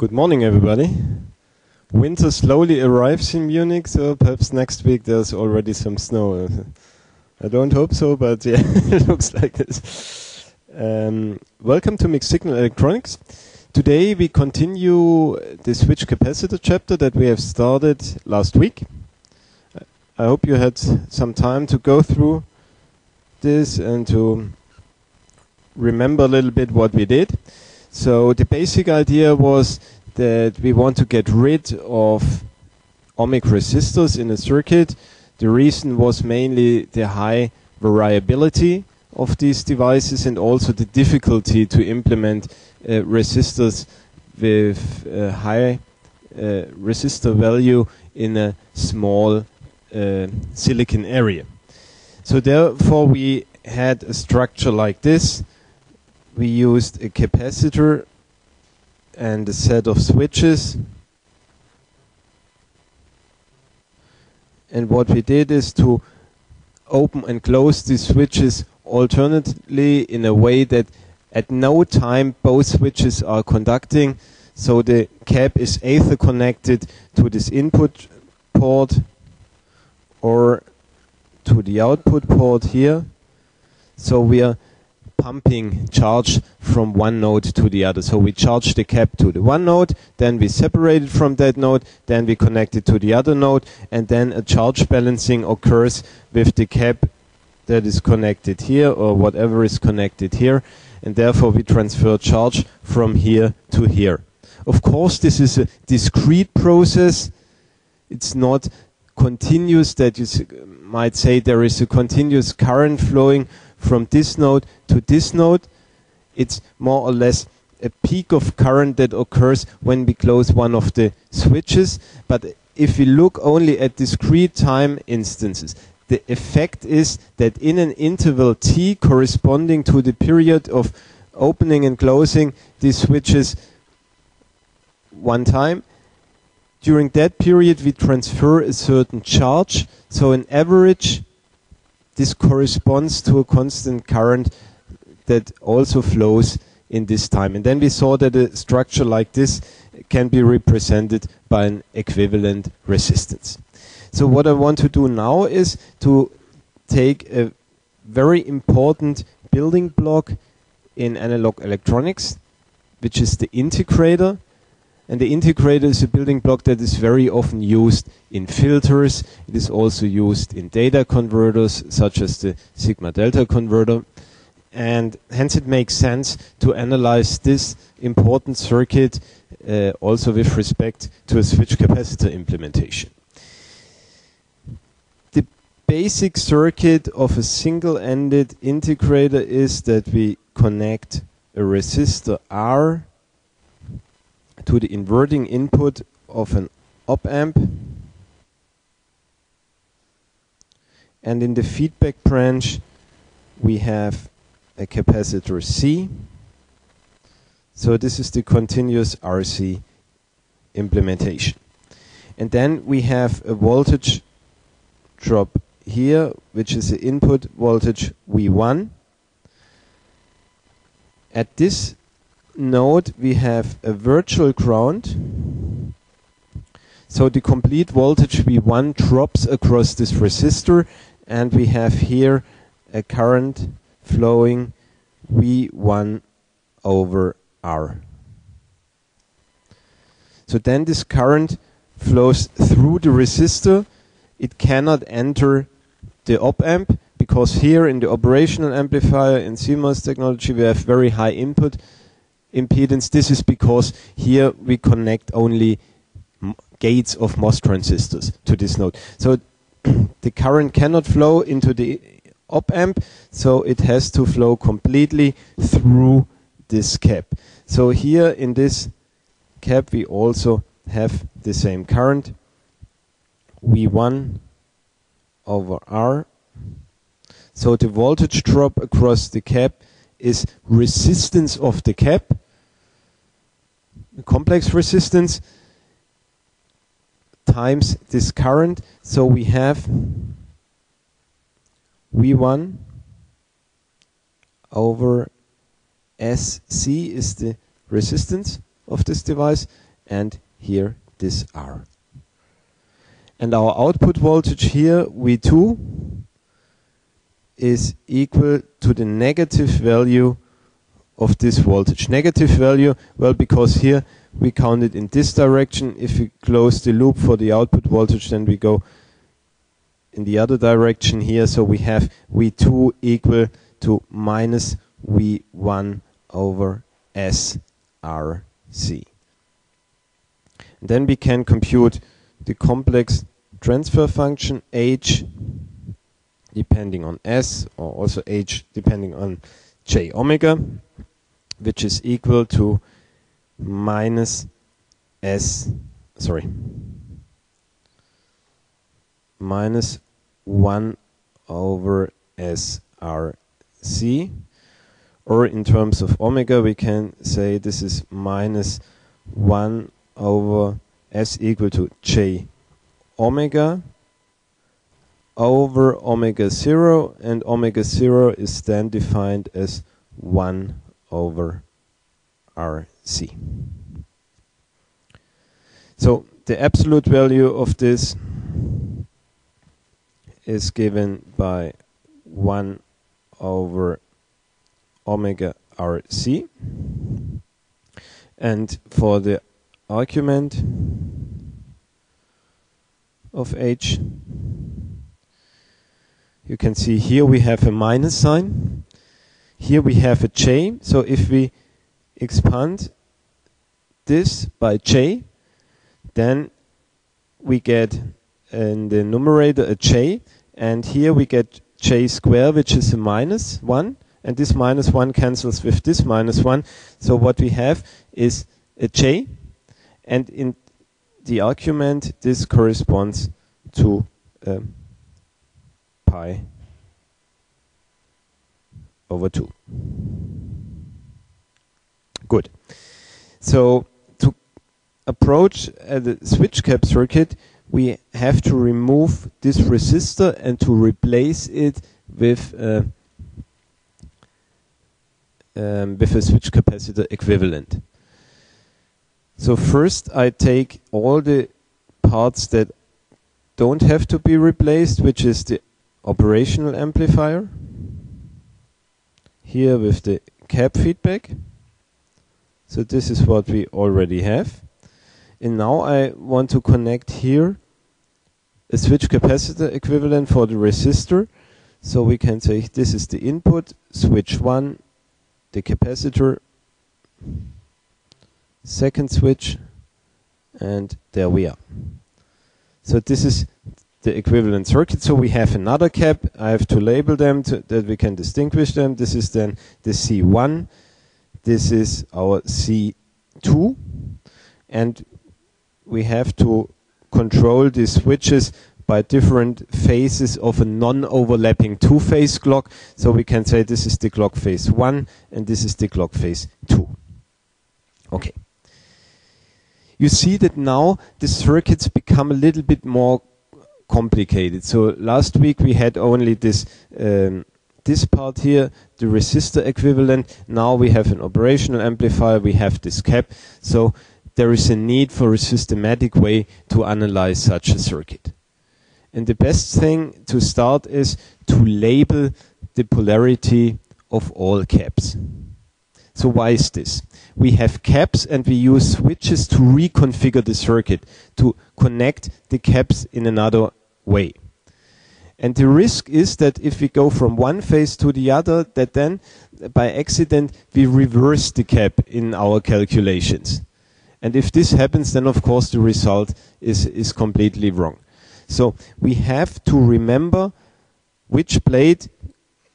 Good morning, everybody. Winter slowly arrives in Munich, so perhaps next week there's already some snow. I don't hope so, but yeah, it looks like this. Um, welcome to Mixed Signal Electronics. Today we continue the switch capacitor chapter that we have started last week. I hope you had some time to go through this and to remember a little bit what we did. So the basic idea was that we want to get rid of ohmic resistors in a circuit. The reason was mainly the high variability of these devices and also the difficulty to implement uh, resistors with a high uh, resistor value in a small uh, silicon area. So therefore we had a structure like this we used a capacitor and a set of switches. And what we did is to open and close these switches alternately in a way that at no time both switches are conducting. So the cap is either connected to this input port or to the output port here. So we are pumping charge from one node to the other. So we charge the cap to the one node, then we separate it from that node, then we connect it to the other node, and then a charge balancing occurs with the cap that is connected here or whatever is connected here, and therefore we transfer charge from here to here. Of course, this is a discrete process. It's not continuous that you might say there is a continuous current flowing from this node to this node. It's more or less a peak of current that occurs when we close one of the switches. But if we look only at discrete time instances, the effect is that in an interval t corresponding to the period of opening and closing these switches one time, during that period we transfer a certain charge. So an average this corresponds to a constant current that also flows in this time. And then we saw that a structure like this can be represented by an equivalent resistance. So what I want to do now is to take a very important building block in analog electronics, which is the integrator, and the integrator is a building block that is very often used in filters. It is also used in data converters, such as the sigma delta converter. And hence it makes sense to analyze this important circuit uh, also with respect to a switch capacitor implementation. The basic circuit of a single-ended integrator is that we connect a resistor R to the inverting input of an op amp and in the feedback branch we have a capacitor C. So this is the continuous RC implementation. And then we have a voltage drop here which is the input voltage V1 at this node we have a virtual ground. So the complete voltage V1 drops across this resistor and we have here a current flowing V1 over R. So then this current flows through the resistor. It cannot enter the op amp because here in the operational amplifier in CMOS technology we have very high input impedance. This is because here we connect only gates of MOS transistors to this node. So the current cannot flow into the op amp, so it has to flow completely through this cap. So here in this cap we also have the same current V1 over R. So the voltage drop across the cap is resistance of the cap, complex resistance times this current. So we have V1 over SC is the resistance of this device and here this R. And our output voltage here, V2, is equal to the negative value of this voltage. Negative value, well, because here we count it in this direction. If we close the loop for the output voltage, then we go in the other direction here. So we have V2 equal to minus V1 over SRC. Then we can compute the complex transfer function H depending on S or also H depending on J omega which is equal to minus S sorry minus 1 over SRC or in terms of omega we can say this is minus 1 over S equal to J omega over omega 0 and omega 0 is then defined as 1 over RC. So the absolute value of this is given by 1 over omega RC. And for the argument of H, you can see here we have a minus sign. Here we have a J. So if we expand this by J, then we get in the numerator a J. And here we get J square, which is a minus 1. And this minus 1 cancels with this minus 1. So what we have is a J. And in the argument, this corresponds to um, pi over 2. Good. So to approach uh, the switch cap circuit, we have to remove this resistor and to replace it with uh, um, with a switch capacitor equivalent. So first I take all the parts that don't have to be replaced, which is the operational amplifier. Here with the cap feedback. So this is what we already have. And now I want to connect here a switch capacitor equivalent for the resistor. So we can say this is the input, switch 1, the capacitor, second switch, and there we are. So this is the equivalent circuit. So we have another cap. I have to label them to, that we can distinguish them. This is then the C1. This is our C2. And we have to control these switches by different phases of a non-overlapping two-phase clock. So we can say this is the clock phase 1 and this is the clock phase 2. Okay. You see that now the circuits become a little bit more complicated. So last week we had only this um, this part here, the resistor equivalent. Now we have an operational amplifier, we have this cap. So there is a need for a systematic way to analyze such a circuit. And the best thing to start is to label the polarity of all caps. So why is this? We have caps and we use switches to reconfigure the circuit, to connect the caps in another way. And the risk is that if we go from one phase to the other, that then by accident we reverse the cap in our calculations. And if this happens, then of course the result is, is completely wrong. So we have to remember which plate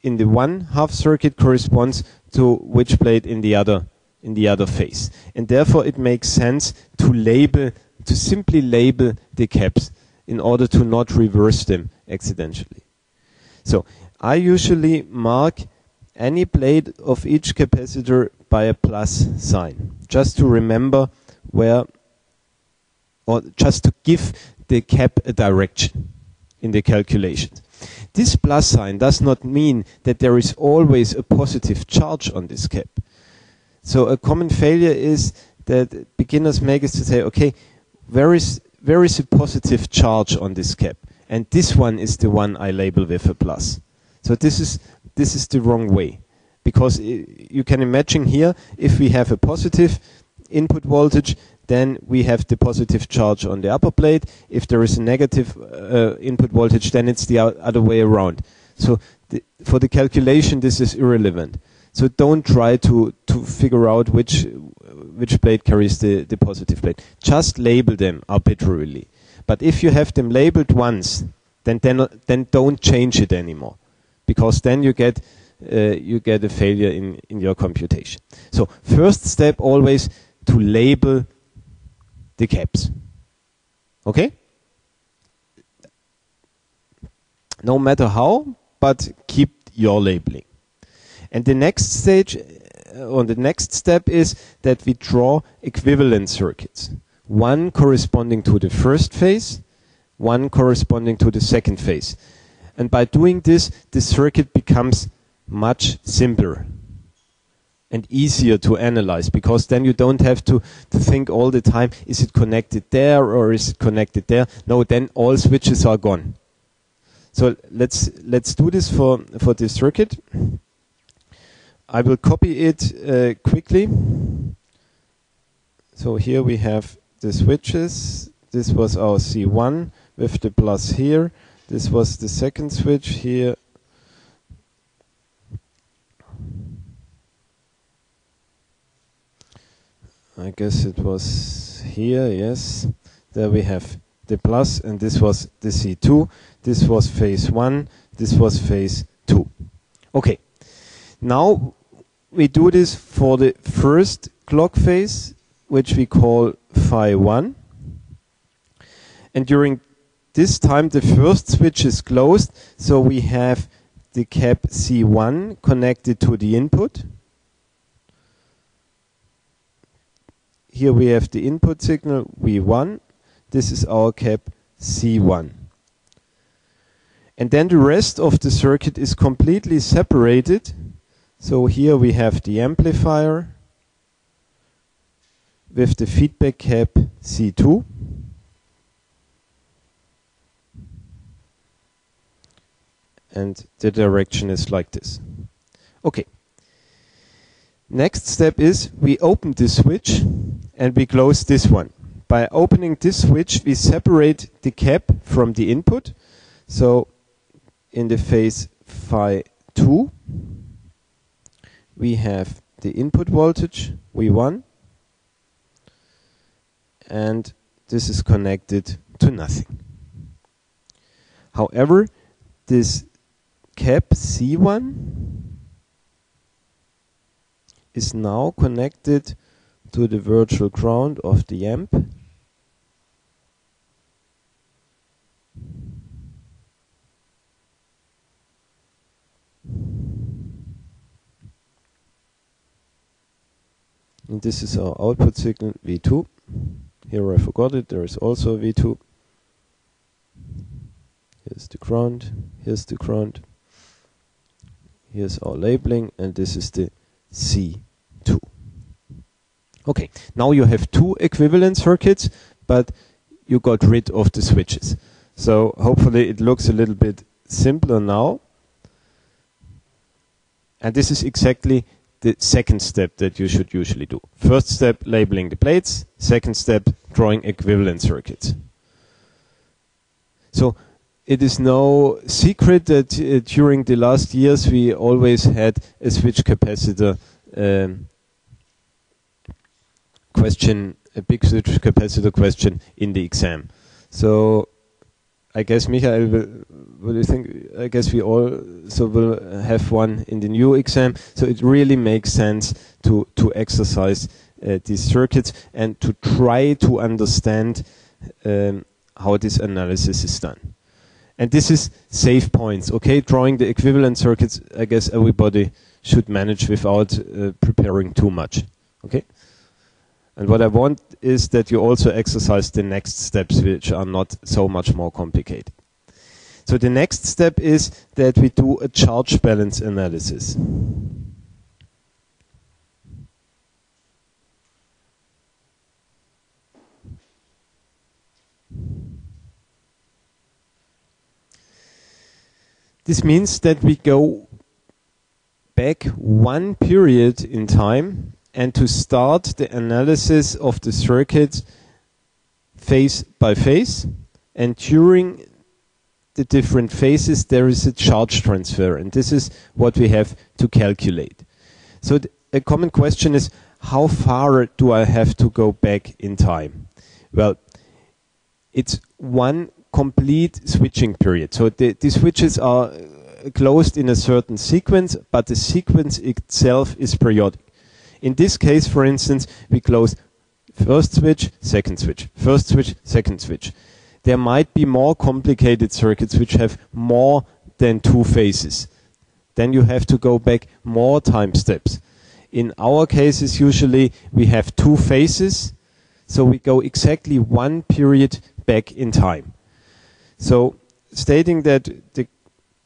in the one half circuit corresponds to which plate in the other in the other phase. And therefore it makes sense to label to simply label the caps in order to not reverse them accidentally. So I usually mark any plate of each capacitor by a plus sign, just to remember where, or just to give the cap a direction in the calculations. This plus sign does not mean that there is always a positive charge on this cap. So a common failure is that beginners make is to say, okay, where is where is a positive charge on this cap? And this one is the one I label with a plus. So this is this is the wrong way, because you can imagine here if we have a positive input voltage, then we have the positive charge on the upper plate. If there is a negative uh, input voltage, then it's the other way around. So the, for the calculation, this is irrelevant. So don't try to, to figure out which which plate carries the, the positive plate. Just label them arbitrarily. But if you have them labeled once, then then, then don't change it anymore, because then you get uh, you get a failure in, in your computation. So first step always to label the caps. Okay? No matter how, but keep your labeling. And the next stage, or the next step is that we draw equivalent circuits. One corresponding to the first phase, one corresponding to the second phase. And by doing this, the circuit becomes much simpler and easier to analyze because then you don't have to, to think all the time, is it connected there or is it connected there? No, then all switches are gone. So let's let's do this for for this circuit. I will copy it uh, quickly. So here we have the switches. This was our C1 with the plus here. This was the second switch here. I guess it was here, yes. There we have the plus and this was the C2. This was phase 1. This was phase 2. Okay. Now we do this for the first clock phase, which we call phi 1. And during this time, the first switch is closed, so we have the cap C1 connected to the input. Here we have the input signal V1. This is our cap C1. And then the rest of the circuit is completely separated so here we have the amplifier with the feedback cap C2. And the direction is like this. Okay. Next step is we open this switch and we close this one. By opening this switch, we separate the cap from the input. So in the phase phi 2, we have the input voltage V1 and this is connected to nothing. However, this cap C1 is now connected to the virtual ground of the amp and this is our output signal V2 here I forgot it. There is also V2 here's the ground. Here's the ground. Here's our labeling and this is the C2 okay now you have two equivalent circuits but you got rid of the switches. So hopefully it looks a little bit simpler now. And this is exactly the second step that you should usually do. First step, labeling the plates. Second step, drawing equivalent circuits. So it is no secret that uh, during the last years we always had a switch capacitor um, question, a big switch capacitor question in the exam. So I guess Michael will, think? I guess we all so will have one in the new exam. So it really makes sense to to exercise uh, these circuits and to try to understand um, how this analysis is done. And this is safe points. Okay, drawing the equivalent circuits. I guess everybody should manage without uh, preparing too much. Okay. And what I want is that you also exercise the next steps, which are not so much more complicated. So the next step is that we do a charge balance analysis. This means that we go back one period in time and to start the analysis of the circuit phase by phase and during the different phases there is a charge transfer and this is what we have to calculate. So a common question is how far do I have to go back in time? Well, it's one complete switching period. So the, the switches are uh, closed in a certain sequence, but the sequence itself is periodic. In this case, for instance, we close first switch, second switch, first switch, second switch. There might be more complicated circuits which have more than two phases. Then you have to go back more time steps. In our cases, usually we have two phases, so we go exactly one period back in time. So stating that the,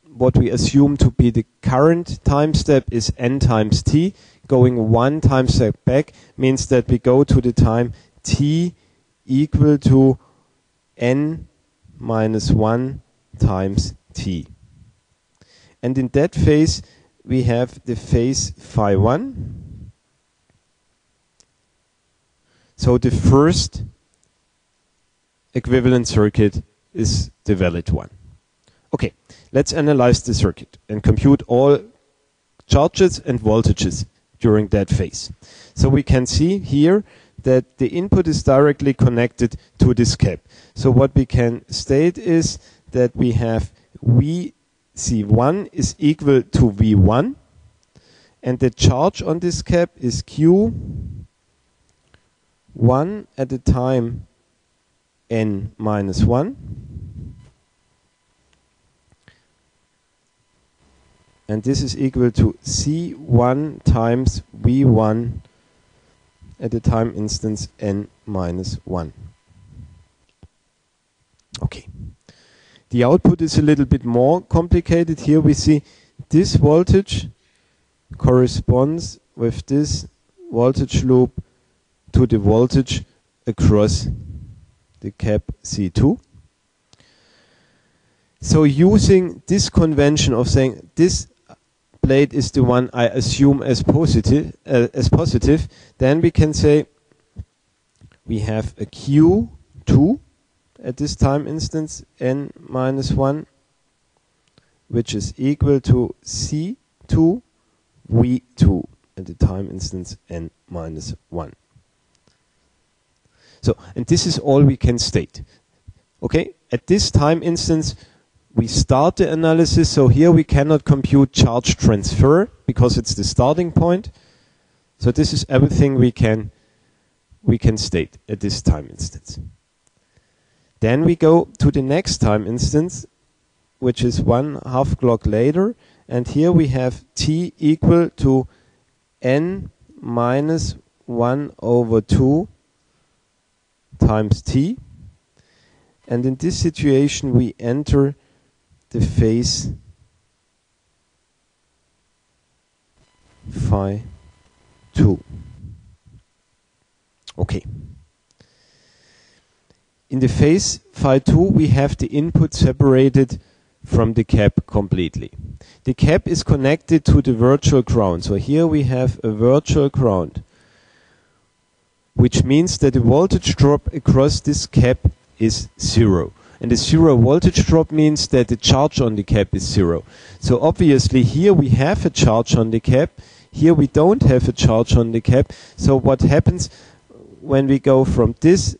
what we assume to be the current time step is n times t, going one time step back means that we go to the time t equal to n minus 1 times t. And in that phase, we have the phase phi 1. So the first equivalent circuit is the valid one. Okay, let's analyze the circuit and compute all charges and voltages during that phase. So we can see here that the input is directly connected to this cap. So what we can state is that we have VC1 is equal to V1 and the charge on this cap is Q1 at the time n minus 1 and this is equal to C1 times V1 at the time instance n minus 1. Okay. The output is a little bit more complicated. Here we see this voltage corresponds with this voltage loop to the voltage across the cap C2. So using this convention of saying this plate is the one I assume as positive, uh, as positive, then we can say we have a Q2 at this time instance n minus 1 which is equal to C2 V2 at the time instance n minus 1. So, and this is all we can state. Okay, at this time instance, we start the analysis. So here we cannot compute charge transfer because it's the starting point. So this is everything we can we can state at this time instance. Then we go to the next time instance, which is one half clock later, and here we have t equal to n minus 1 over 2 times t. And in this situation, we enter the phase phi 2. Okay. In the phase phi 2, we have the input separated from the cap completely. The cap is connected to the virtual ground. So here we have a virtual ground which means that the voltage drop across this cap is zero. And the zero voltage drop means that the charge on the cap is zero. So obviously here we have a charge on the cap. Here we don't have a charge on the cap. So what happens when we go from this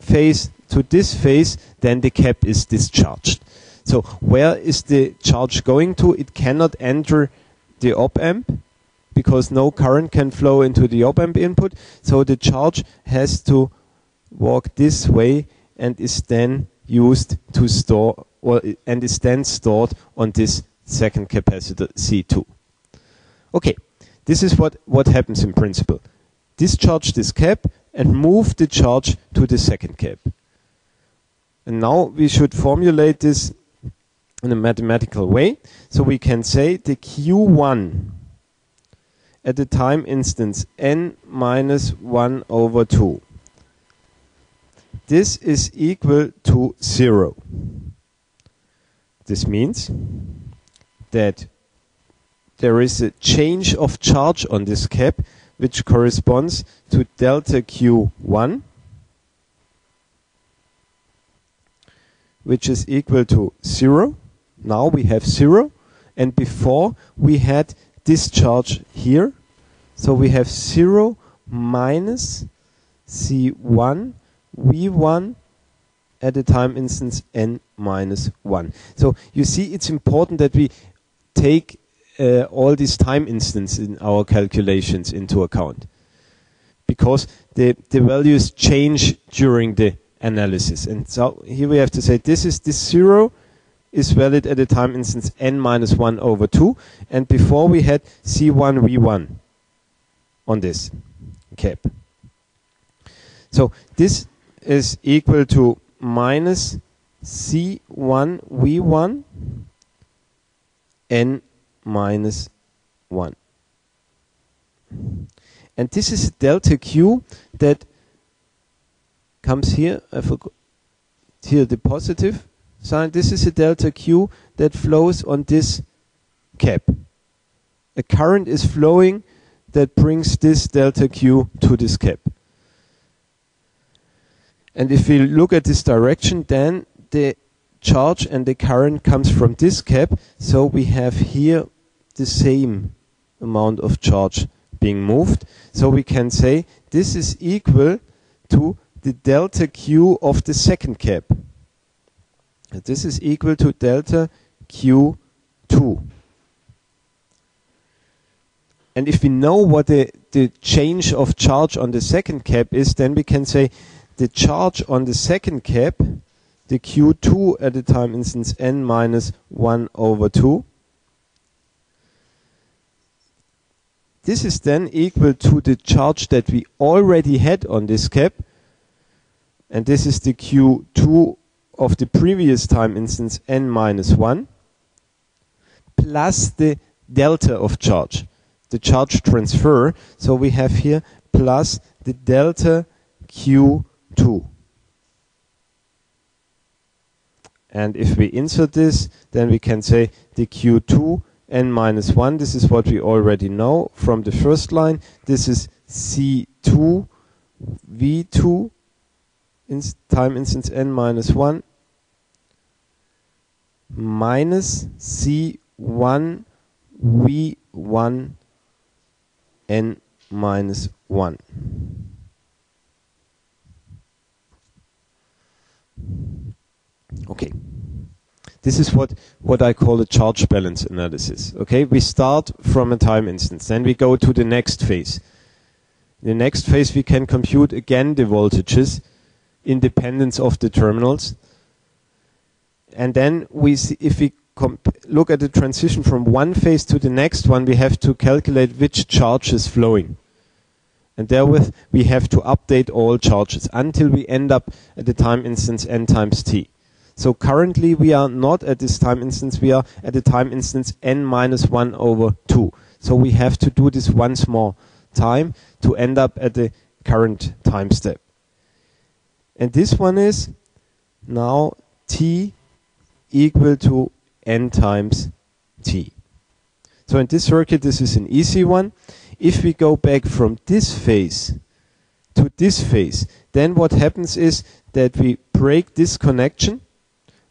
phase to this phase, then the cap is discharged. So where is the charge going to? It cannot enter the op amp because no current can flow into the op amp input. So the charge has to walk this way and is then used to store or and is then stored on this second capacitor C2. Okay, this is what, what happens in principle. Discharge this cap and move the charge to the second cap. And now we should formulate this in a mathematical way. So we can say the Q1 at the time instance n minus 1 over 2. This is equal to 0. This means that there is a change of charge on this cap which corresponds to delta Q1 which is equal to 0. Now we have 0 and before we had this charge here. So we have 0 minus C1 V1 at a time instance n minus 1. So you see it's important that we take uh, all these time instances in our calculations into account because the, the values change during the analysis. And so here we have to say this is this 0 is valid at a time instance n minus 1 over 2 and before we had C1 V1 on this cap. So this is equal to minus C1 V1 n minus 1. And this is delta Q that comes here. I forgot here the positive sign. This is a delta Q that flows on this cap. A current is flowing that brings this delta Q to this cap. And if we look at this direction, then the charge and the current comes from this cap. So we have here the same amount of charge being moved. So we can say this is equal to the delta Q of the second cap. This is equal to delta Q2. And if we know what the, the change of charge on the second cap is, then we can say the charge on the second cap, the Q2 at the time instance n minus 1 over 2, this is then equal to the charge that we already had on this cap, and this is the Q2 of the previous time instance n minus 1, plus the delta of charge, the charge transfer. So we have here plus the delta Q 2. And if we insert this, then we can say the Q2 n minus 1. This is what we already know from the first line. This is C2 V2 in time instance n minus 1 minus C1 V1 n minus 1. Okay. This is what, what I call a charge balance analysis. Okay, we start from a time instance, then we go to the next phase. In the next phase we can compute again the voltages, independence of the terminals. And then we see if we look at the transition from one phase to the next one, we have to calculate which charge is flowing. And therewith, we have to update all charges until we end up at the time instance n times t. So currently we are not at this time instance, we are at the time instance n minus 1 over 2. So we have to do this once more time to end up at the current time step. And this one is now t equal to n times t. So in this circuit, this is an easy one if we go back from this phase to this phase, then what happens is that we break this connection,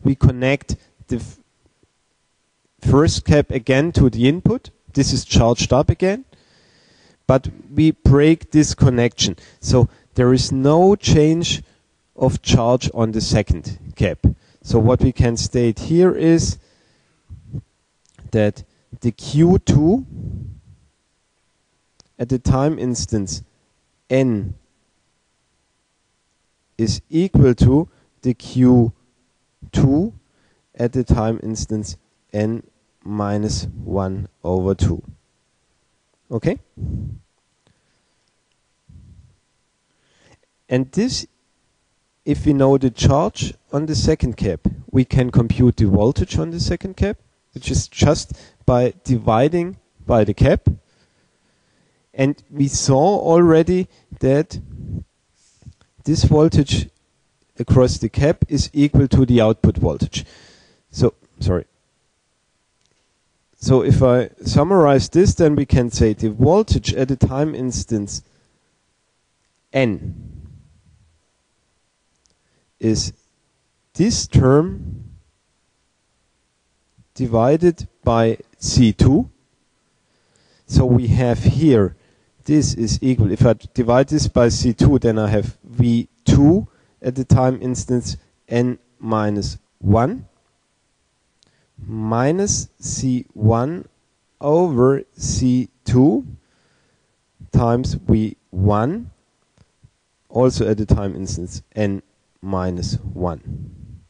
we connect the first cap again to the input, this is charged up again, but we break this connection. So there is no change of charge on the second cap. So what we can state here is that the Q2 at the time instance n is equal to the q2 at the time instance n minus 1 over 2. Okay? And this, if we know the charge on the second cap, we can compute the voltage on the second cap, which is just by dividing by the cap and we saw already that this voltage across the cap is equal to the output voltage. So sorry. So if I summarize this, then we can say the voltage at a time instance n is this term divided by C2. So we have here, this is equal, if I divide this by C2, then I have V2 at the time instance n minus 1 minus C1 over C2 times V1 also at the time instance n minus 1.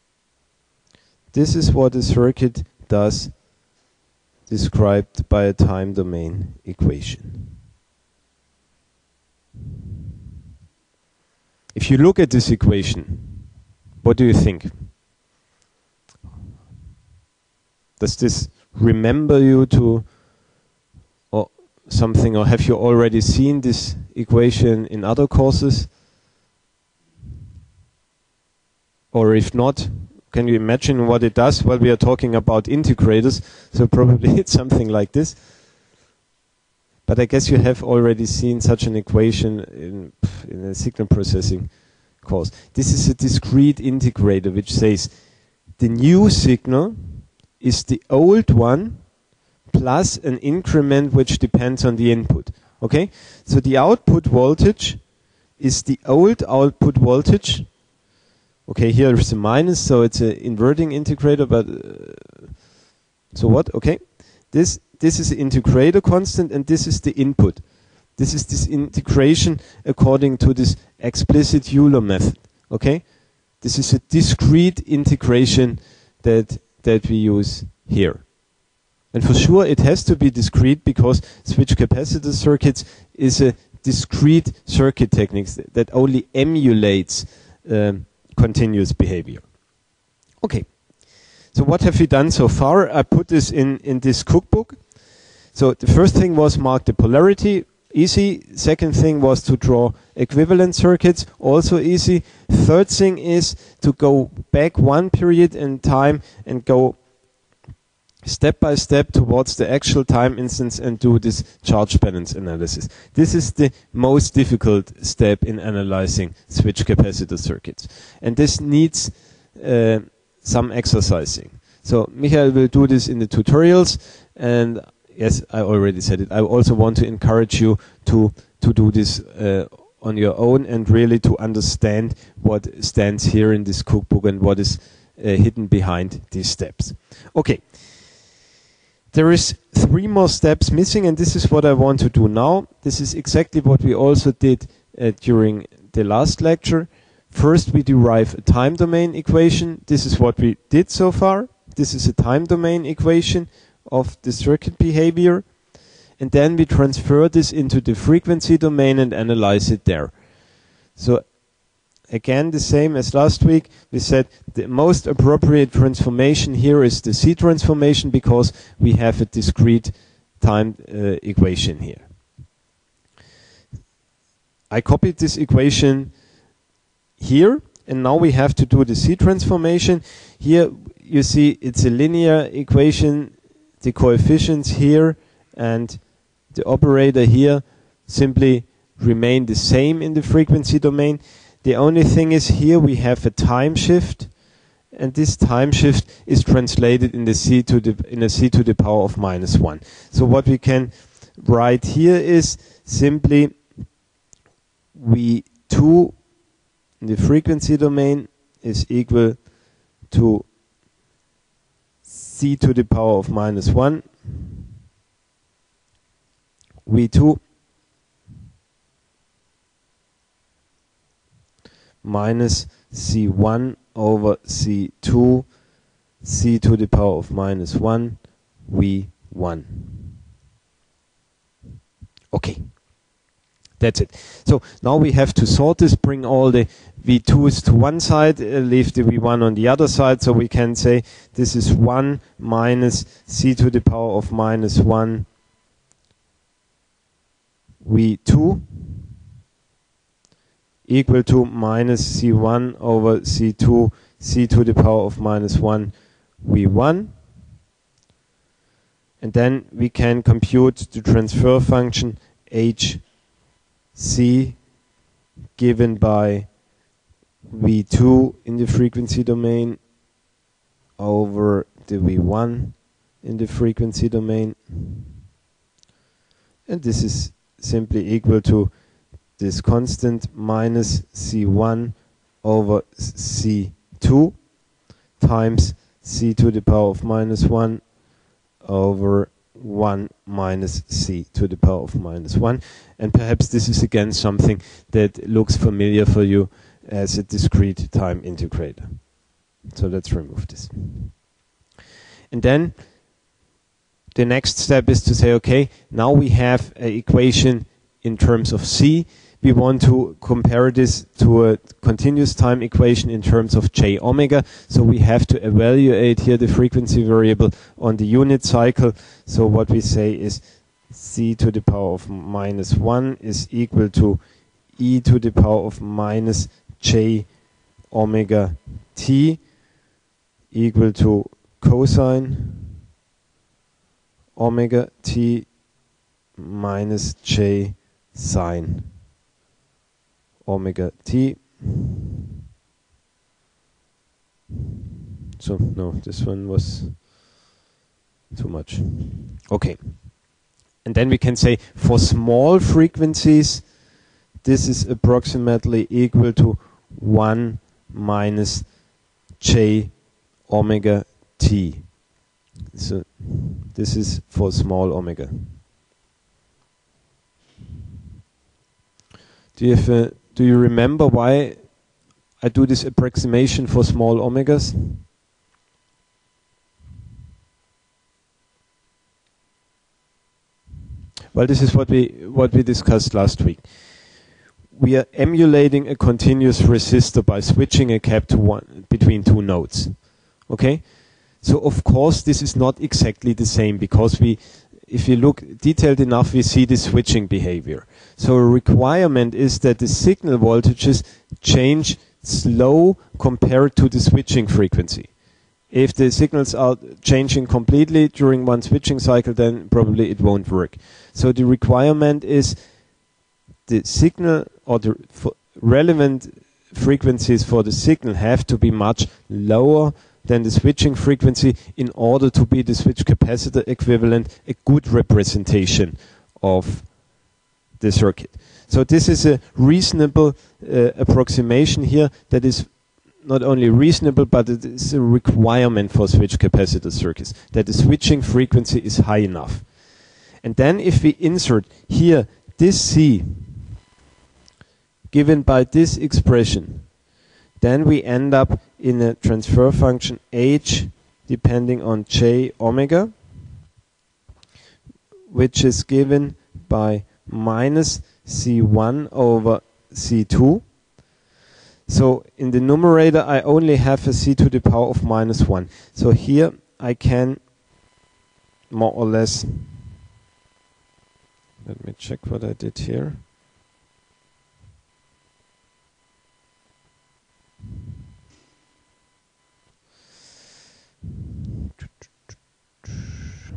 This is what the circuit does described by a time domain equation. If you look at this equation, what do you think? Does this remember you to or something or have you already seen this equation in other courses? Or if not, can you imagine what it does? Well, we are talking about integrators, so probably it's something like this. But I guess you have already seen such an equation in, in a signal processing course. This is a discrete integrator which says the new signal is the old one plus an increment which depends on the input. Okay? So the output voltage is the old output voltage Okay, here is a minus, so it's an inverting integrator, but uh, so what? Okay, this this is the integrator constant, and this is the input. This is this integration according to this explicit Euler method. Okay, this is a discrete integration that that we use here. And for sure, it has to be discrete because switch capacitor circuits is a discrete circuit technique that only emulates. Um, continuous behavior. Okay. So what have we done so far? I put this in, in this cookbook. So the first thing was mark the polarity, easy. Second thing was to draw equivalent circuits, also easy. Third thing is to go back one period in time and go step by step towards the actual time instance and do this charge balance analysis. This is the most difficult step in analyzing switch capacitor circuits. And this needs uh, some exercising. So Michael will do this in the tutorials and yes, I already said it. I also want to encourage you to, to do this uh, on your own and really to understand what stands here in this cookbook and what is uh, hidden behind these steps. Okay. There is three more steps missing, and this is what I want to do now. This is exactly what we also did uh, during the last lecture. First, we derive a time domain equation. This is what we did so far. This is a time domain equation of the circuit behavior. And then we transfer this into the frequency domain and analyze it there. So again the same as last week. We said the most appropriate transformation here is the Z transformation because we have a discrete time uh, equation here. I copied this equation here and now we have to do the Z transformation. Here you see it's a linear equation, the coefficients here and the operator here simply remain the same in the frequency domain. The only thing is here we have a time shift and this time shift is translated in the z to the in a z to the power of minus 1. So what we can write here is simply v2 in the frequency domain is equal to z to the power of minus 1 v2 minus c1 over c2 z to the power of minus 1 v1. Okay. That's it. So now we have to sort this, bring all the v2s to one side, uh, leave the v1 on the other side, so we can say this is 1 minus z to the power of minus 1 v2 equal to minus c1 over c2 z to the power of minus 1 v1 And then we can compute the transfer function hc given by v2 in the frequency domain over the v1 in the frequency domain. And this is simply equal to this constant minus c1 over c2 times z to the power of minus 1 over 1 minus z to the power of minus 1. And perhaps this is again something that looks familiar for you as a discrete time integrator. So let's remove this. And then the next step is to say, okay, now we have an equation in terms of z. We want to compare this to a continuous time equation in terms of j omega. So we have to evaluate here the frequency variable on the unit cycle. So what we say is z to the power of minus 1 is equal to e to the power of minus j omega t equal to cosine omega t minus j sine omega t. So, no, this one was too much. Okay. And then we can say for small frequencies, this is approximately equal to 1 minus j omega t. So this is for small omega. Do you, a, do you remember why I do this approximation for small omegas? Well, this is what we what we discussed last week we are emulating a continuous resistor by switching a cap to one between two nodes. Okay? So of course this is not exactly the same because we if you look detailed enough we see the switching behavior. So a requirement is that the signal voltages change slow compared to the switching frequency. If the signals are changing completely during one switching cycle then probably it won't work. So the requirement is the signal or the relevant frequencies for the signal have to be much lower than the switching frequency in order to be the switch capacitor equivalent a good representation of the circuit. So this is a reasonable uh, approximation here that is not only reasonable but it is a requirement for switch capacitor circuits that the switching frequency is high enough. And then if we insert here this z given by this expression, then we end up in a transfer function h depending on j omega, which is given by minus c1 over c2. So in the numerator I only have a z to the power of minus 1. So here I can more or less, let me check what I did here.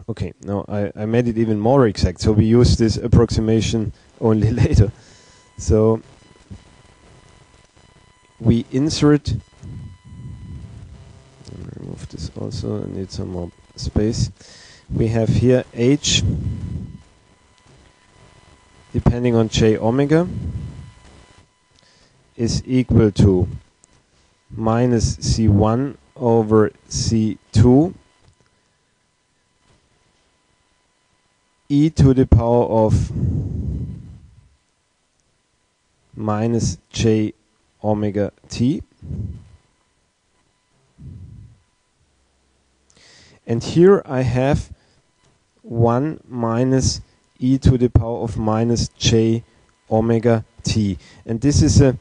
Okay, now I, I made it even more exact. So we use this approximation only later. So we insert, remove this also, I need some more space. We have here h depending on j omega is equal to minus c1 over c2 e to the power of minus j omega t. And here I have 1 minus e to the power of minus j omega t. And this is a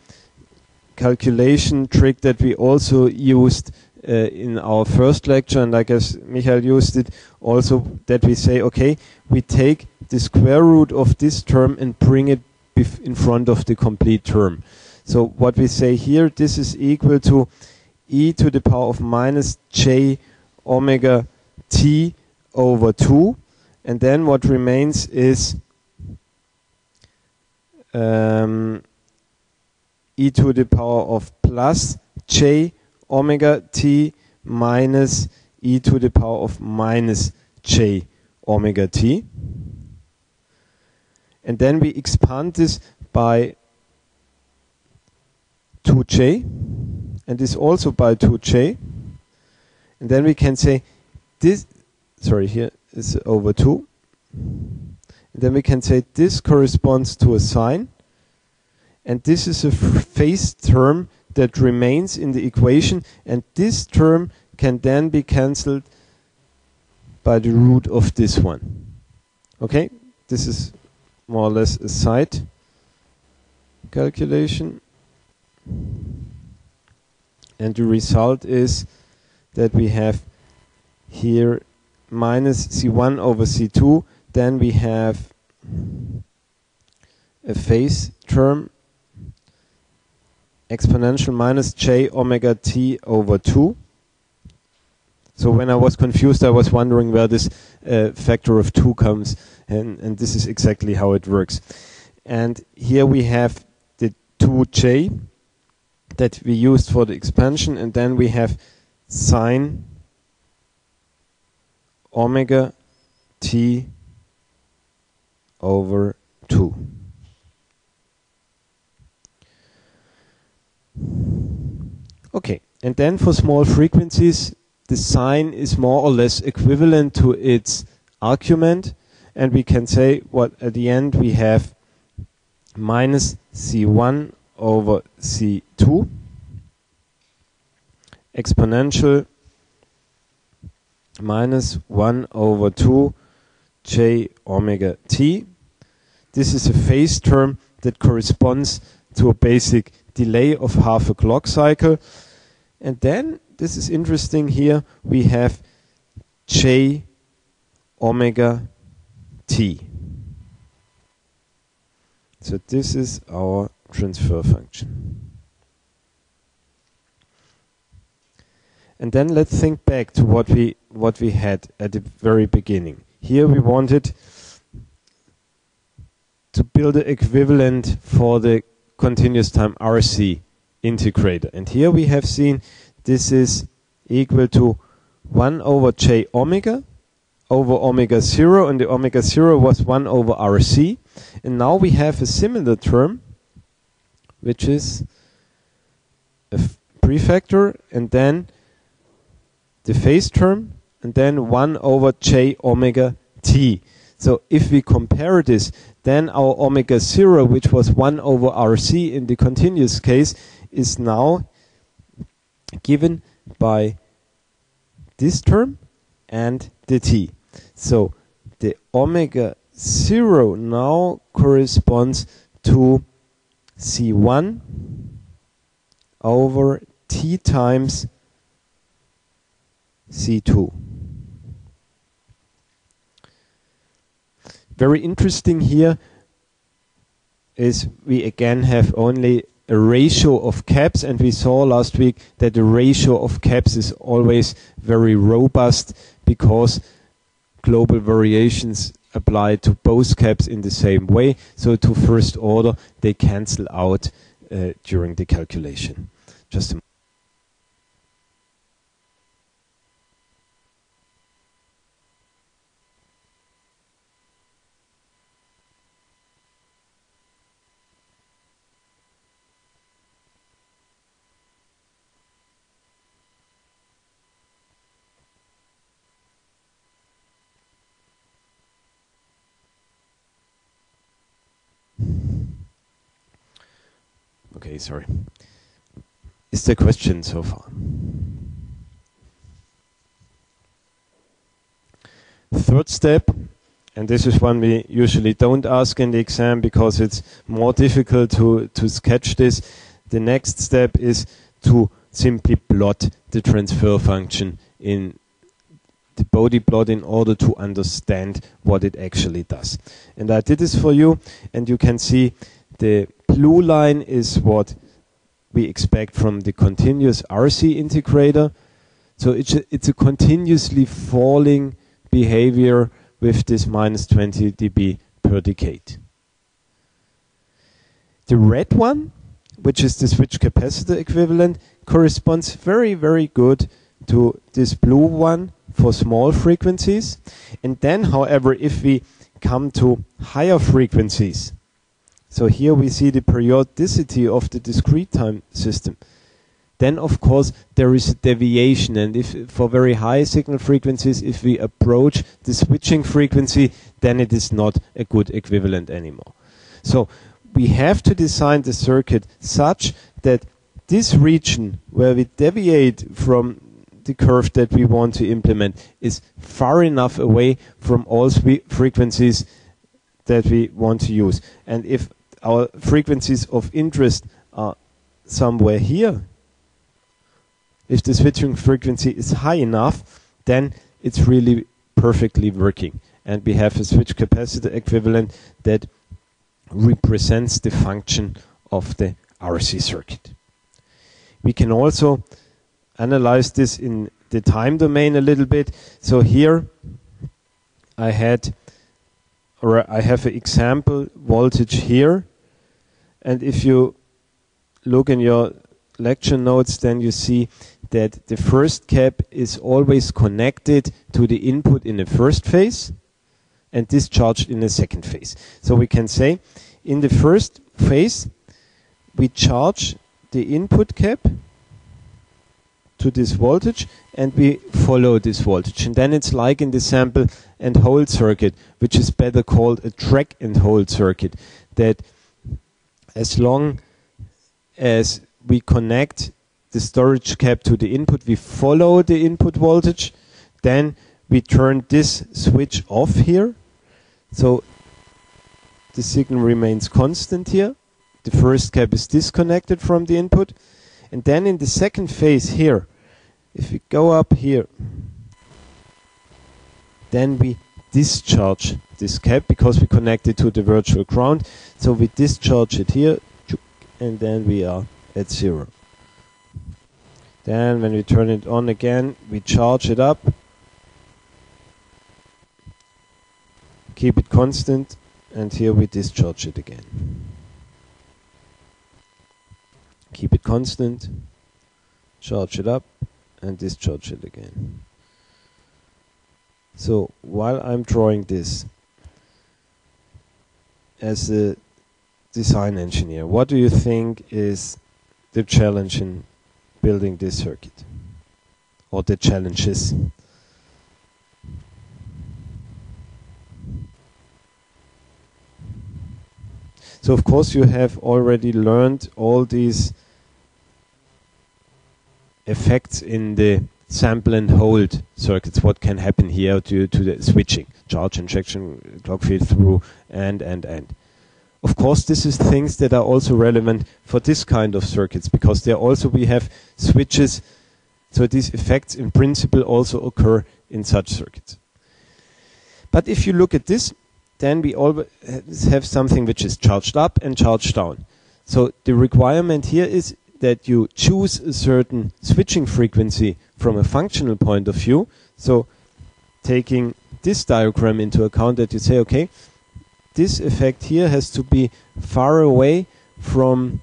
calculation trick that we also used in our first lecture, and I guess Michael used it also, that we say, okay, we take the square root of this term and bring it in front of the complete term. So what we say here, this is equal to e to the power of minus j omega t over 2. and then what remains is um, e to the power of plus j omega t minus e to the power of minus j omega t. And then we expand this by 2j and this also by 2j. And then we can say this, sorry, here is over 2. And then we can say this corresponds to a sine. And this is a phase term that remains in the equation. And this term can then be cancelled by the root of this one. Okay, this is more or less a side calculation. And the result is that we have here minus C1 over C2. Then we have a phase term exponential minus j omega t over 2. So when I was confused, I was wondering where this uh, factor of 2 comes, and, and this is exactly how it works. And here we have the 2j that we used for the expansion, and then we have sine omega t over 2. Okay, and then for small frequencies, the sine is more or less equivalent to its argument, and we can say what at the end we have minus c1 over c2 exponential minus 1 over 2 j omega t. This is a phase term that corresponds to a basic delay of half a clock cycle. And then, this is interesting here, we have j omega t. So this is our transfer function. And then let's think back to what we what we had at the very beginning. Here we wanted to build an equivalent for the continuous time RC integrator. And here we have seen this is equal to 1 over j omega over omega 0 and the omega 0 was 1 over RC. And now we have a similar term which is a prefactor and then the phase term and then 1 over j omega t. So if we compare this, then our omega 0, which was 1 over RC in the continuous case, is now given by this term and the t. So the omega 0 now corresponds to C1 over T times C2. Very interesting here is we again have only a ratio of caps and we saw last week that the ratio of caps is always very robust because global variations apply to both caps in the same way. So to first order, they cancel out uh, during the calculation. Just Okay, sorry. Is there a question so far? Third step, and this is one we usually don't ask in the exam because it's more difficult to, to sketch this. The next step is to simply plot the transfer function in the Bode plot in order to understand what it actually does. And I did this for you, and you can see the blue line is what we expect from the continuous RC integrator. So it's a, it's a continuously falling behavior with this minus 20 dB per decade. The red one, which is the switch capacitor equivalent, corresponds very, very good to this blue one for small frequencies. And then, however, if we come to higher frequencies, so here we see the periodicity of the discrete time system. Then of course there is a deviation and if for very high signal frequencies if we approach the switching frequency then it is not a good equivalent anymore. So we have to design the circuit such that this region where we deviate from the curve that we want to implement is far enough away from all frequencies that we want to use. And if our frequencies of interest are somewhere here, if the switching frequency is high enough, then it's really perfectly working. And we have a switch capacitor equivalent that represents the function of the RC circuit. We can also analyze this in the time domain a little bit. So here I had or I have an example voltage here and if you look in your lecture notes then you see that the first cap is always connected to the input in the first phase and discharged in the second phase. So we can say in the first phase we charge the input cap to this voltage and we follow this voltage. And then it's like in the sample and hold circuit, which is better called a track and hold circuit, that as long as we connect the storage cap to the input, we follow the input voltage, then we turn this switch off here. So the signal remains constant here. The first cap is disconnected from the input. And then in the second phase here, if we go up here, then we discharge this cap because we connect it to the virtual ground. So we discharge it here, and then we are at zero. Then when we turn it on again, we charge it up, keep it constant, and here we discharge it again. Keep it constant, charge it up, and discharge it again. So while I'm drawing this as a design engineer, what do you think is the challenge in building this circuit? Or the challenges? So of course you have already learned all these effects in the sample and hold circuits, what can happen here due to the switching, charge injection, clock feed through, and, and, and. Of course, this is things that are also relevant for this kind of circuits, because there also we have switches, so these effects in principle also occur in such circuits. But if you look at this, then we always have something which is charged up and charged down. So the requirement here is that you choose a certain switching frequency from a functional point of view. So taking this diagram into account that you say, okay, this effect here has to be far away from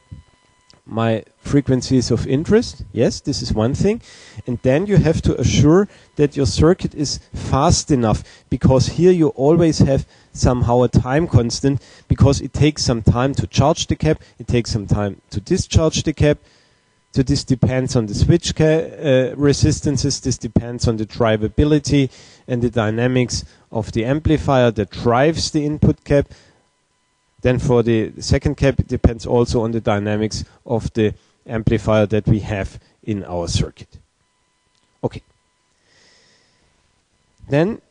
my frequencies of interest. Yes, this is one thing. And then you have to assure that your circuit is fast enough because here you always have somehow a time constant because it takes some time to charge the cap, it takes some time to discharge the cap. So this depends on the switch uh, resistances, this depends on the drivability and the dynamics of the amplifier that drives the input cap. Then for the second cap, it depends also on the dynamics of the amplifier that we have in our circuit. Okay. Then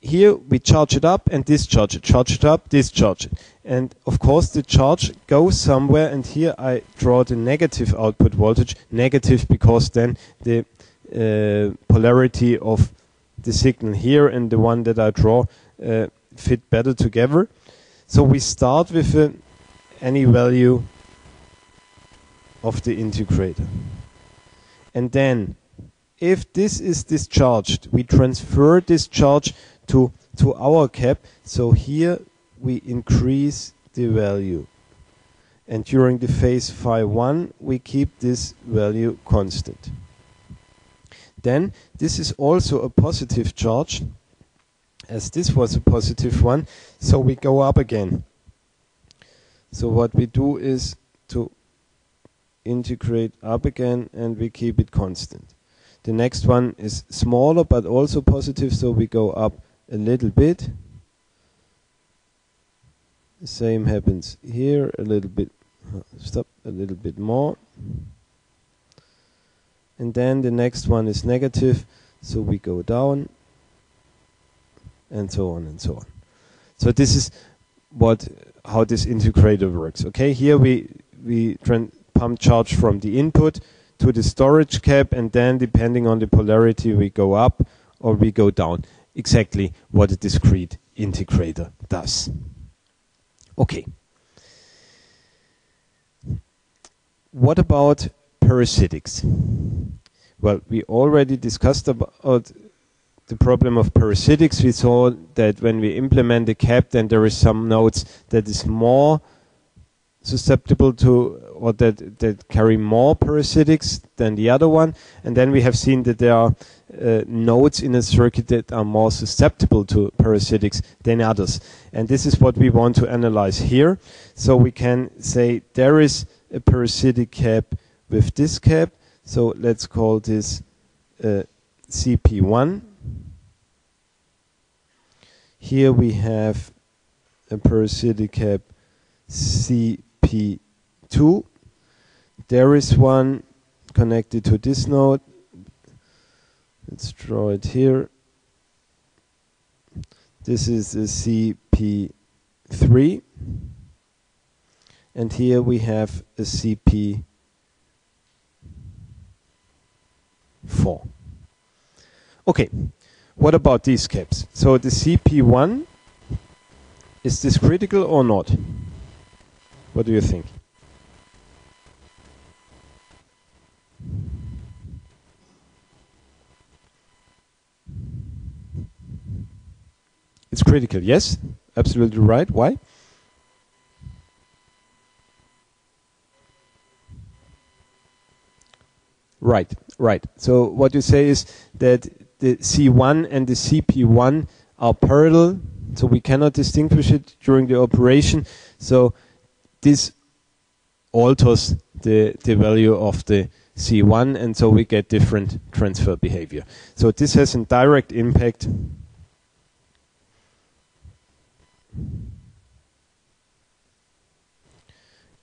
here we charge it up and discharge it, charge it up, discharge it. And of course the charge goes somewhere and here I draw the negative output voltage, negative because then the uh, polarity of the signal here and the one that I draw uh, fit better together. So we start with uh, any value of the integrator. And then if this is discharged, we transfer this charge to to our cap. So here we increase the value. And during the phase phi 1, we keep this value constant. Then this is also a positive charge, as this was a positive one, so we go up again. So what we do is to integrate up again and we keep it constant. The next one is smaller but also positive, so we go up a little bit. The same happens here, a little bit, stop, a little bit more. And then the next one is negative, so we go down, and so on and so on. So this is what how this integrator works. Okay, here we we pump charge from the input to the storage cap and then depending on the polarity we go up or we go down. Exactly what a discrete integrator does. Okay. What about parasitics? Well, we already discussed about the problem of parasitics. We saw that when we implement the cap, then there is some nodes that is more susceptible to or that that carry more parasitics than the other one. And then we have seen that there are uh, nodes in a circuit that are more susceptible to parasitics than others. And this is what we want to analyze here. So we can say there is a parasitic cap with this cap. So let's call this uh, CP1 here we have a parasitic cap C P2. There is one connected to this node. Let's draw it here. This is a CP3. And here we have a CP4. Okay, what about these caps? So the CP1, is this critical or not? What do you think? It's critical, yes? Absolutely right. Why? Right, right. So what you say is that the C1 and the CP1 are parallel, so we cannot distinguish it during the operation. So this alters the, the value of the C1 and so we get different transfer behavior. So this has a direct impact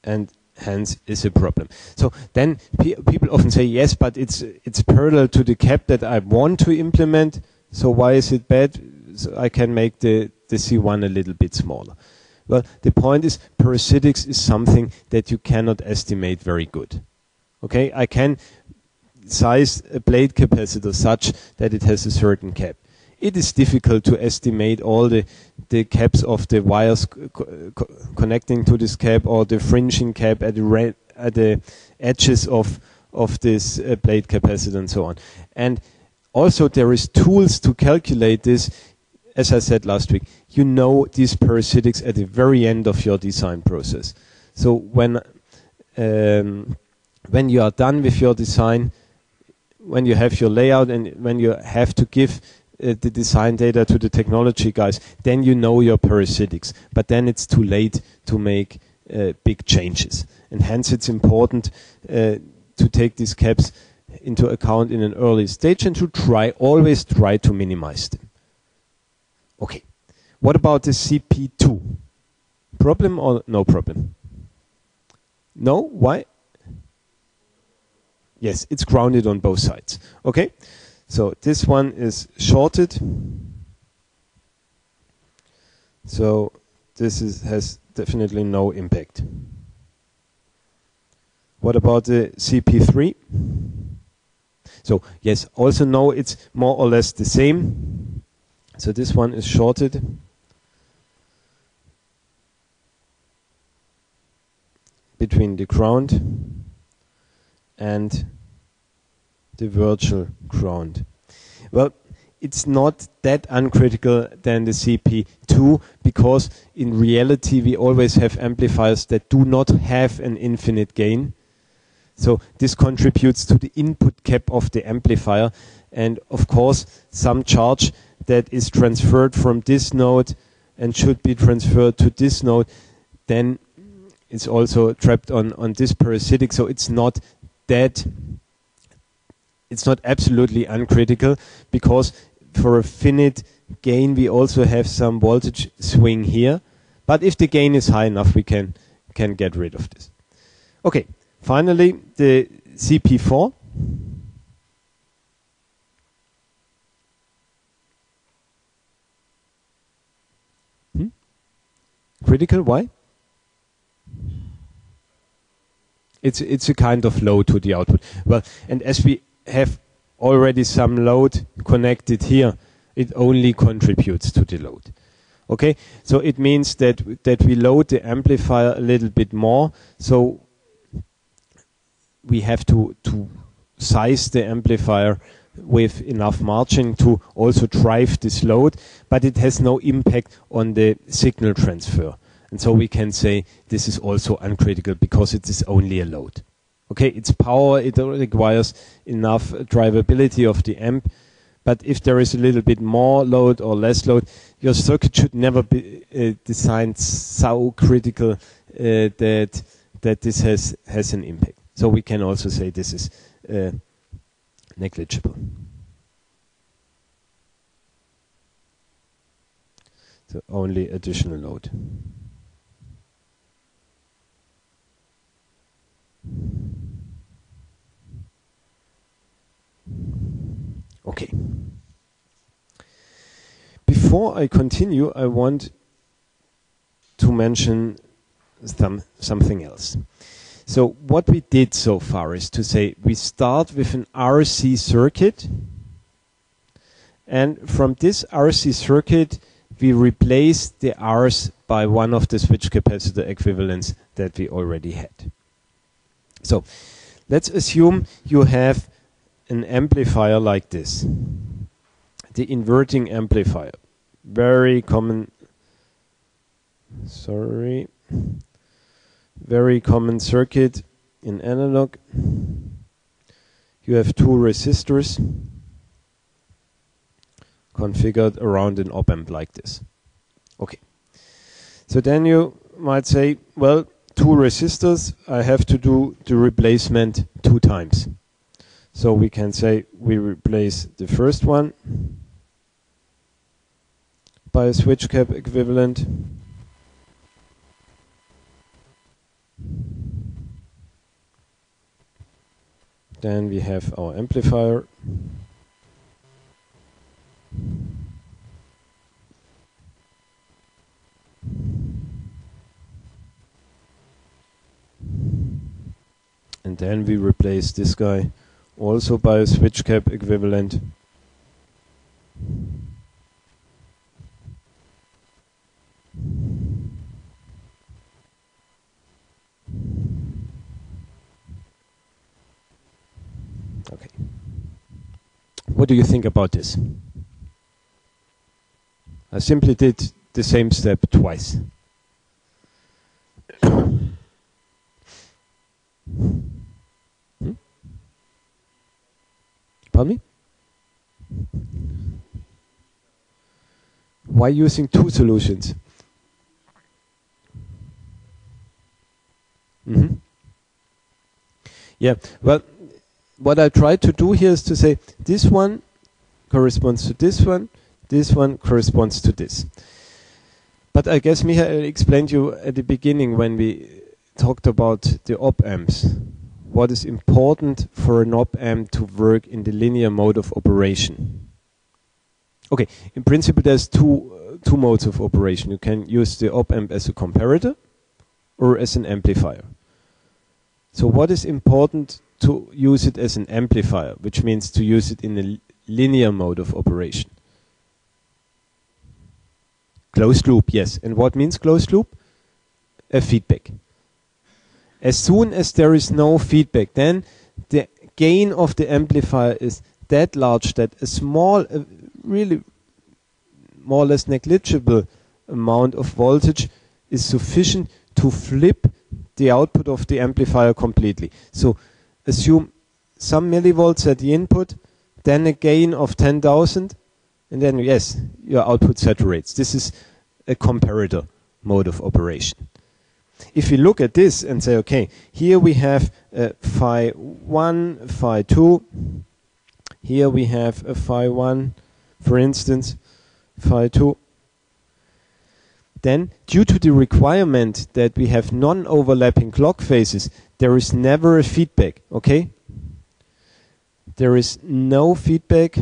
and hence is a problem. So then pe people often say yes, but it's it's parallel to the cap that I want to implement. So why is it bad? So I can make the the C1 a little bit smaller. Well, the point is parasitics is something that you cannot estimate very good. Okay, I can size a plate capacitor such that it has a certain cap. It is difficult to estimate all the, the caps of the wires co co connecting to this cap or the fringing cap at the, at the edges of, of this uh, plate capacitor and so on. And also there is tools to calculate this as I said last week, you know these parasitics at the very end of your design process. So when um, when you are done with your design, when you have your layout and when you have to give uh, the design data to the technology guys, then you know your parasitics. But then it's too late to make uh, big changes, and hence it's important uh, to take these caps into account in an early stage and to try always try to minimize them. Okay. What about the CP2? Problem or no problem? No? Why? Yes, it's grounded on both sides. Okay. So this one is shorted. So this is, has definitely no impact. What about the CP3? So yes, also know it's more or less the same. So this one is shorted. between the ground and the virtual ground. Well, it's not that uncritical than the CP2 because in reality we always have amplifiers that do not have an infinite gain. So this contributes to the input cap of the amplifier and of course some charge that is transferred from this node and should be transferred to this node then it's also trapped on, on this parasitic so it's not that it's not absolutely uncritical because for a finite gain we also have some voltage swing here. But if the gain is high enough we can can get rid of this. Okay finally the CP4 hmm? critical why? It's it's a kind of load to the output. Well and as we have already some load connected here, it only contributes to the load. Okay, so it means that that we load the amplifier a little bit more. So we have to to size the amplifier with enough margin to also drive this load, but it has no impact on the signal transfer. And so we can say this is also uncritical because it is only a load. Okay, it's power, it requires enough drivability of the amp, but if there is a little bit more load or less load, your circuit should never be uh, designed so critical uh, that that this has has an impact. So we can also say this is uh, negligible. So only additional load. Okay. Before I continue, I want to mention some, something else. So what we did so far is to say we start with an RC circuit and from this RC circuit we replace the R's by one of the switch capacitor equivalents that we already had. So let's assume you have an amplifier like this. The inverting amplifier. Very common, sorry, very common circuit in analog. You have two resistors configured around an op amp like this. Okay. So then you might say, well, two resistors, I have to do the replacement two times. So we can say we replace the first one by a switch cap equivalent. Then we have our amplifier. And then we replace this guy also by a switch cap equivalent. Okay. What do you think about this? I simply did the same step twice. Pardon me? Why using two solutions? Mm -hmm. Yeah, well, what I try to do here is to say this one corresponds to this one, this one corresponds to this. But I guess Michael explained you at the beginning when we talked about the op amps what is important for an op amp to work in the linear mode of operation. Okay, in principle there's two uh, two modes of operation. You can use the op amp as a comparator or as an amplifier. So what is important to use it as an amplifier, which means to use it in a linear mode of operation? Closed loop, yes. And what means closed loop? A feedback. As soon as there is no feedback, then the gain of the amplifier is that large that a small, a really more or less negligible amount of voltage is sufficient to flip the output of the amplifier completely. So assume some millivolts at the input, then a gain of 10,000, and then yes, your output saturates. This is a comparator mode of operation. If we look at this and say, okay, here we have a phi 1, phi 2, here we have a phi 1, for instance, phi 2, then due to the requirement that we have non-overlapping clock phases, there is never a feedback, okay? There is no feedback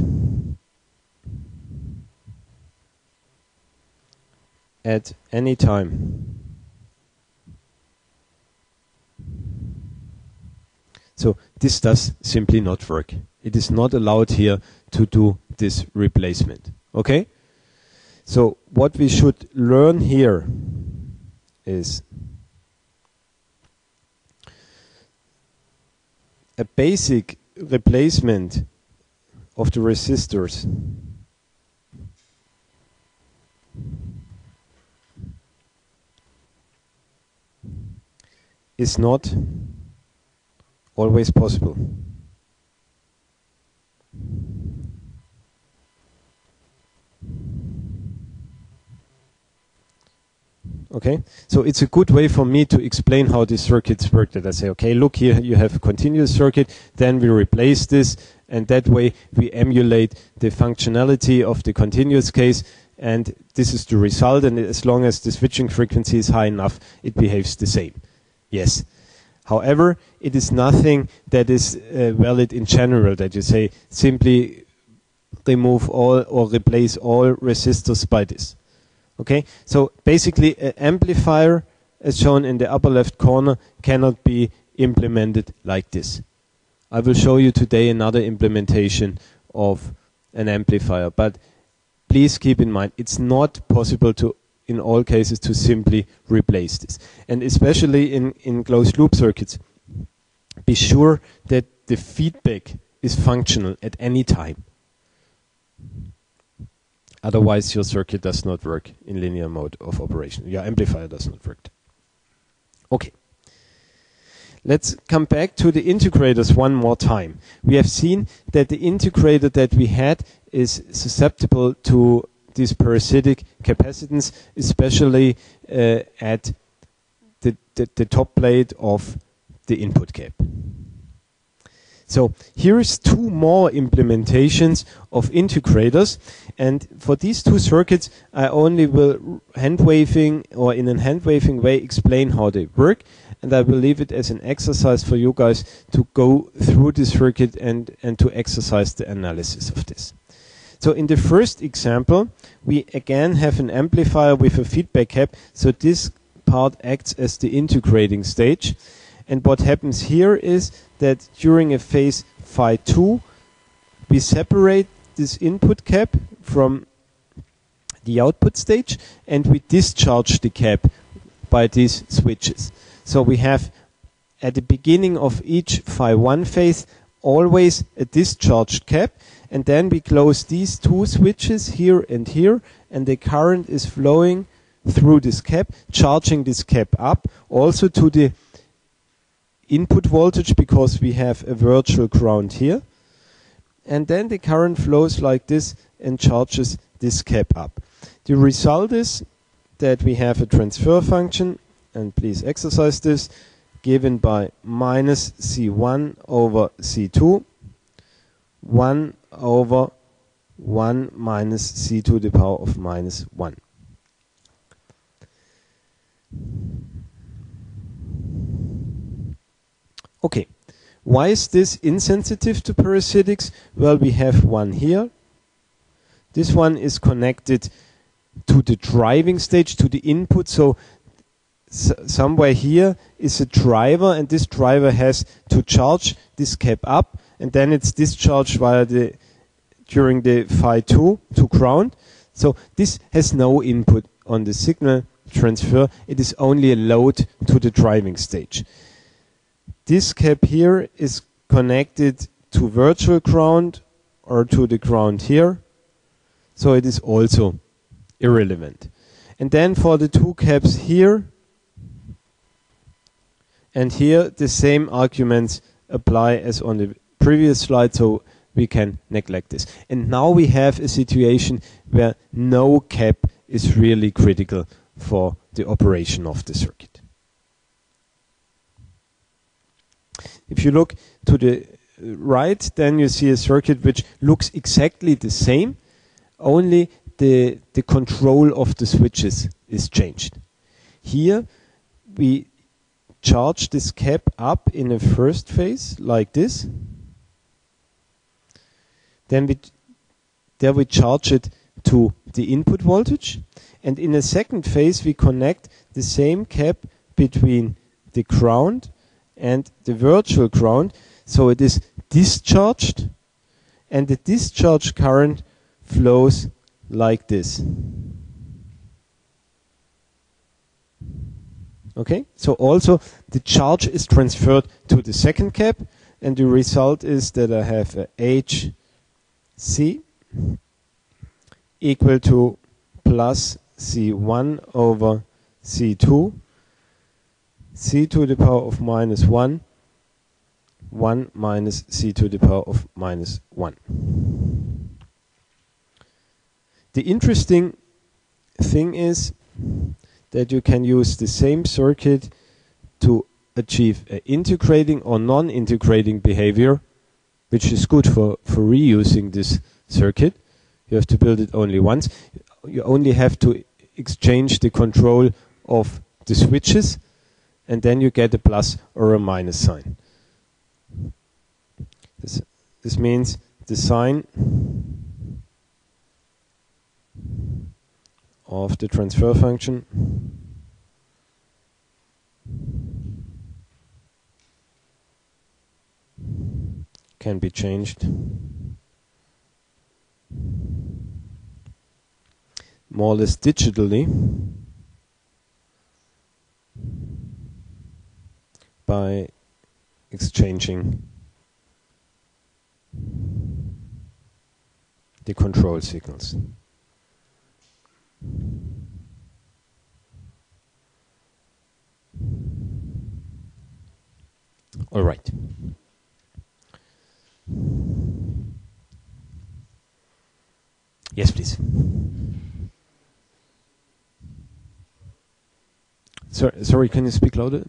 at any time. So this does simply not work. It is not allowed here to do this replacement. Okay? So what we should learn here is a basic replacement of the resistors is not always possible. Okay, so it's a good way for me to explain how these circuits work. That I say, okay, look here, you have a continuous circuit, then we replace this, and that way we emulate the functionality of the continuous case, and this is the result. And as long as the switching frequency is high enough, it behaves the same. Yes. However, it is nothing that is uh, valid in general. That you say simply remove all or replace all resistors by this. Okay, so basically an amplifier as shown in the upper left corner cannot be implemented like this. I will show you today another implementation of an amplifier, but please keep in mind it's not possible to in all cases to simply replace this. And especially in, in closed loop circuits, be sure that the feedback is functional at any time. Otherwise, your circuit does not work in linear mode of operation. Your amplifier does not work. Okay. Let's come back to the integrators one more time. We have seen that the integrator that we had is susceptible to this parasitic capacitance, especially uh, at the, the, the top plate of the input cap. So here is two more implementations of integrators. And for these two circuits, I only will hand waving or in a hand waving way explain how they work. And I will leave it as an exercise for you guys to go through this circuit and, and to exercise the analysis of this. So in the first example, we again have an amplifier with a feedback cap. So this part acts as the integrating stage. And what happens here is that during a phase phi 2, we separate this input cap from the output stage and we discharge the cap by these switches. So we have at the beginning of each phi 1 phase always a discharged cap and then we close these two switches here and here and the current is flowing through this cap charging this cap up also to the input voltage because we have a virtual ground here. And then the current flows like this and charges this cap up. The result is that we have a transfer function, and please exercise this, given by minus C1 over C2, 1 over 1 minus z to the power of minus 1. Okay, why is this insensitive to parasitics? Well, we have one here. This one is connected to the driving stage, to the input. So somewhere here is a driver, and this driver has to charge this cap up, and then it's discharged via the during the phi 2 to ground. So this has no input on the signal transfer. It is only a load to the driving stage. This cap here is connected to virtual ground or to the ground here. so it is also irrelevant. And then for the two caps here and here, the same arguments apply as on the previous slide, so we can neglect this. And now we have a situation where no cap is really critical for the operation of the circuit. If you look to the right, then you see a circuit which looks exactly the same, only the, the control of the switches is changed. Here we charge this cap up in a first phase like this. Then we there we charge it to the input voltage. And in a second phase we connect the same cap between the ground and the virtual ground. So it is discharged and the discharge current flows like this. Okay, so also the charge is transferred to the second cap, and the result is that I have a HC equal to plus C1 over C2, z to the power of minus 1, 1 minus z to the power of minus 1. The interesting thing is that you can use the same circuit to achieve integrating or non-integrating behavior, which is good for, for reusing this circuit. You have to build it only once. You only have to exchange the control of the switches, and then you get a plus or a minus sign. This, this means the sign of the transfer function can be changed more or less digitally by exchanging the control signals. All right. Yes, please. Sorry, sorry, can you speak louder?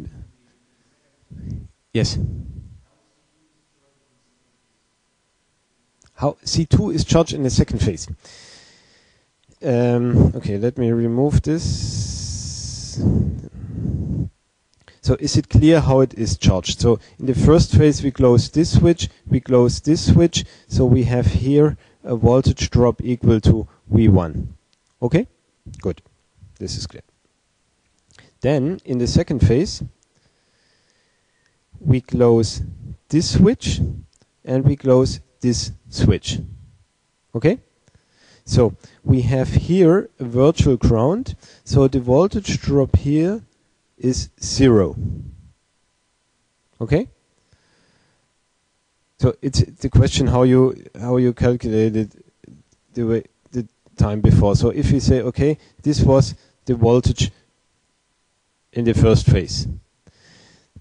Yes. How C2 is charged in the second phase. Um, okay, let me remove this. So is it clear how it is charged? So in the first phase we close this switch, we close this switch, so we have here a voltage drop equal to V1. Okay? Good. This is clear. Then in the second phase we close this switch and we close this switch. Okay? So we have here a virtual ground, so the voltage drop here is zero. Okay? So it's the question how you how you calculated the way the time before. So if we say okay, this was the voltage in the first phase,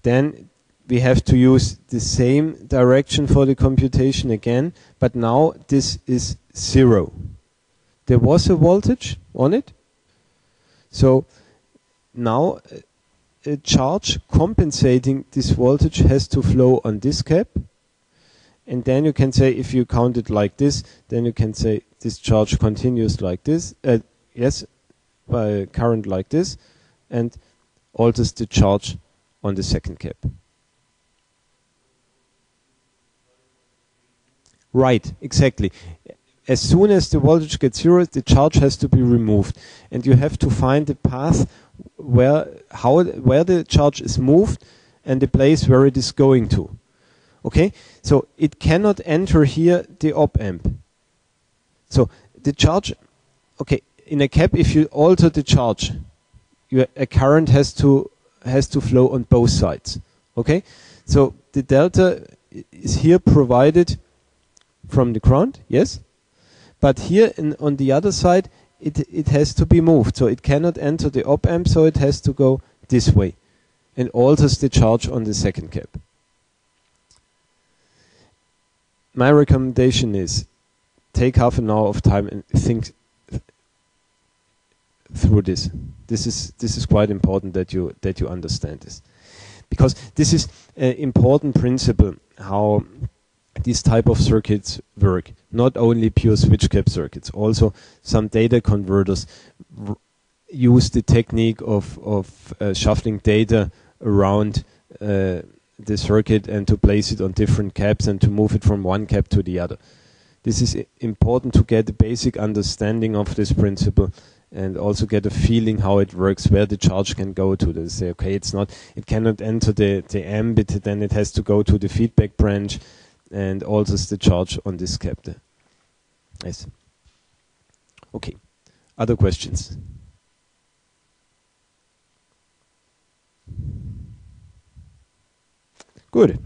then we have to use the same direction for the computation again, but now this is zero. There was a voltage on it, so now a charge compensating this voltage has to flow on this cap, and then you can say if you count it like this, then you can say this charge continues like this, uh, yes, by current like this, and alters the charge on the second cap. Right, exactly. As soon as the voltage gets zero, the charge has to be removed, and you have to find the path where how where the charge is moved and the place where it is going to. Okay, so it cannot enter here the op amp. So the charge, okay, in a cap, if you alter the charge, you, a current has to has to flow on both sides. Okay, so the delta is here provided from the ground, yes, But here in, on the other side, it, it has to be moved. So it cannot enter the op amp, so it has to go this way and alters the charge on the second cap. My recommendation is take half an hour of time and think through this. This is this is quite important that you that you understand this, because this is an important principle how these type of circuits work. Not only pure switch cap circuits, also some data converters use the technique of of uh, shuffling data around uh, the circuit and to place it on different caps and to move it from one cap to the other. This is important to get a basic understanding of this principle and also get a feeling how it works, where the charge can go to. They say, okay, it's not, it cannot enter the the ambit, then it has to go to the feedback branch, and also the charge on this cap. Yes. Okay. Other questions? Good.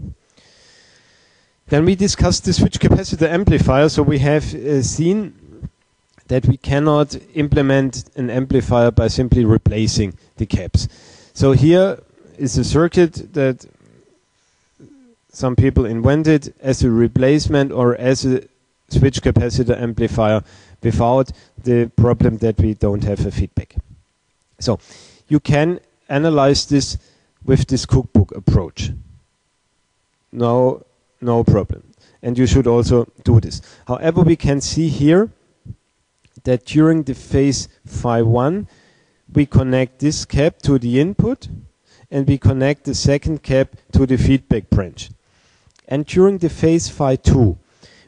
Then we discussed the switch capacitor amplifier. So we have uh, seen that we cannot implement an amplifier by simply replacing the caps. So here is a circuit that some people invented as a replacement or as a switch capacitor amplifier without the problem that we don't have a feedback. So you can analyze this with this cookbook approach. No, no problem. And you should also do this. However, we can see here that during the phase phi 1 we connect this cap to the input and we connect the second cap to the feedback branch. And during the phase phi 2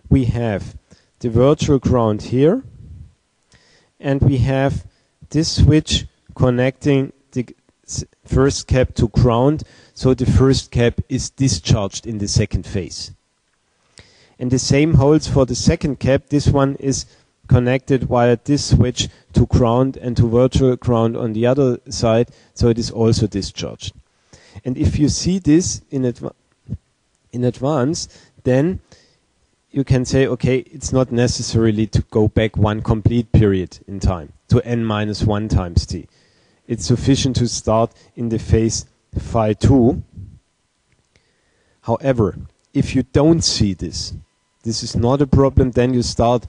we have the virtual ground here and we have this switch connecting the first cap to ground so the first cap is discharged in the second phase. And the same holds for the second cap. This one is connected via this switch to ground and to virtual ground on the other side, so it is also discharged. And if you see this in, adv in advance, then you can say, okay, it's not necessarily to go back one complete period in time to n minus 1 times t. It's sufficient to start in the phase phi 2. However, if you don't see this, this is not a problem, then you start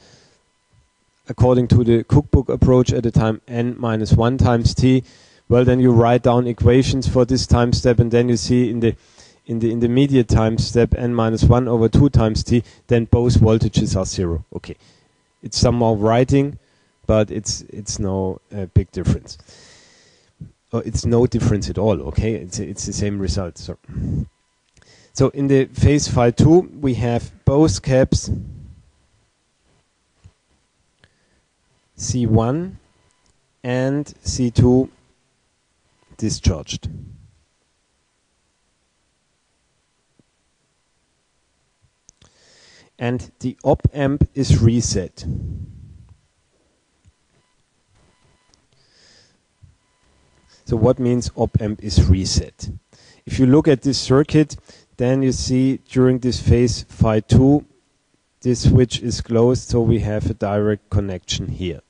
according to the cookbook approach at the time n minus 1 times t, well then you write down equations for this time step and then you see in the in the intermediate time step n minus 1 over 2 times t, then both voltages are zero. Okay, it's somehow writing, but it's it's no uh, big difference. Oh, it's no difference at all. Okay, it's it's the same result. So, so in the phase phi 2 we have both caps C1 and C2 discharged. And the op amp is reset. So what means op amp is reset? If you look at this circuit, then you see during this phase phi 2 this switch is closed so we have a direct connection here.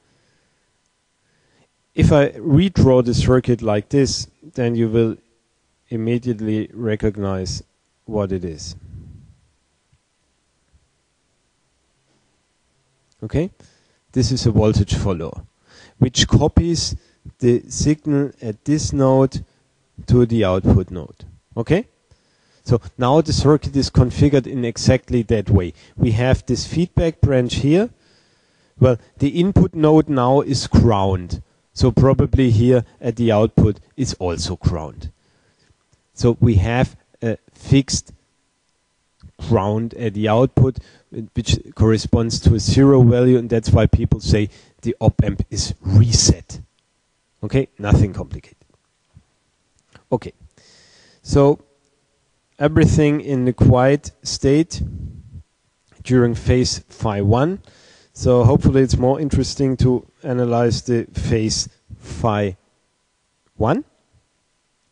If I redraw the circuit like this, then you will immediately recognize what it is. Okay? This is a voltage follower, which copies the signal at this node to the output node. Okay? So now the circuit is configured in exactly that way. We have this feedback branch here. Well, the input node now is ground. So probably here at the output is also ground. So we have a fixed ground at the output which corresponds to a zero value and that's why people say the op amp is reset. Okay, nothing complicated. Okay, so everything in the quiet state during phase phi 1 so hopefully it's more interesting to analyze the phase phi 1.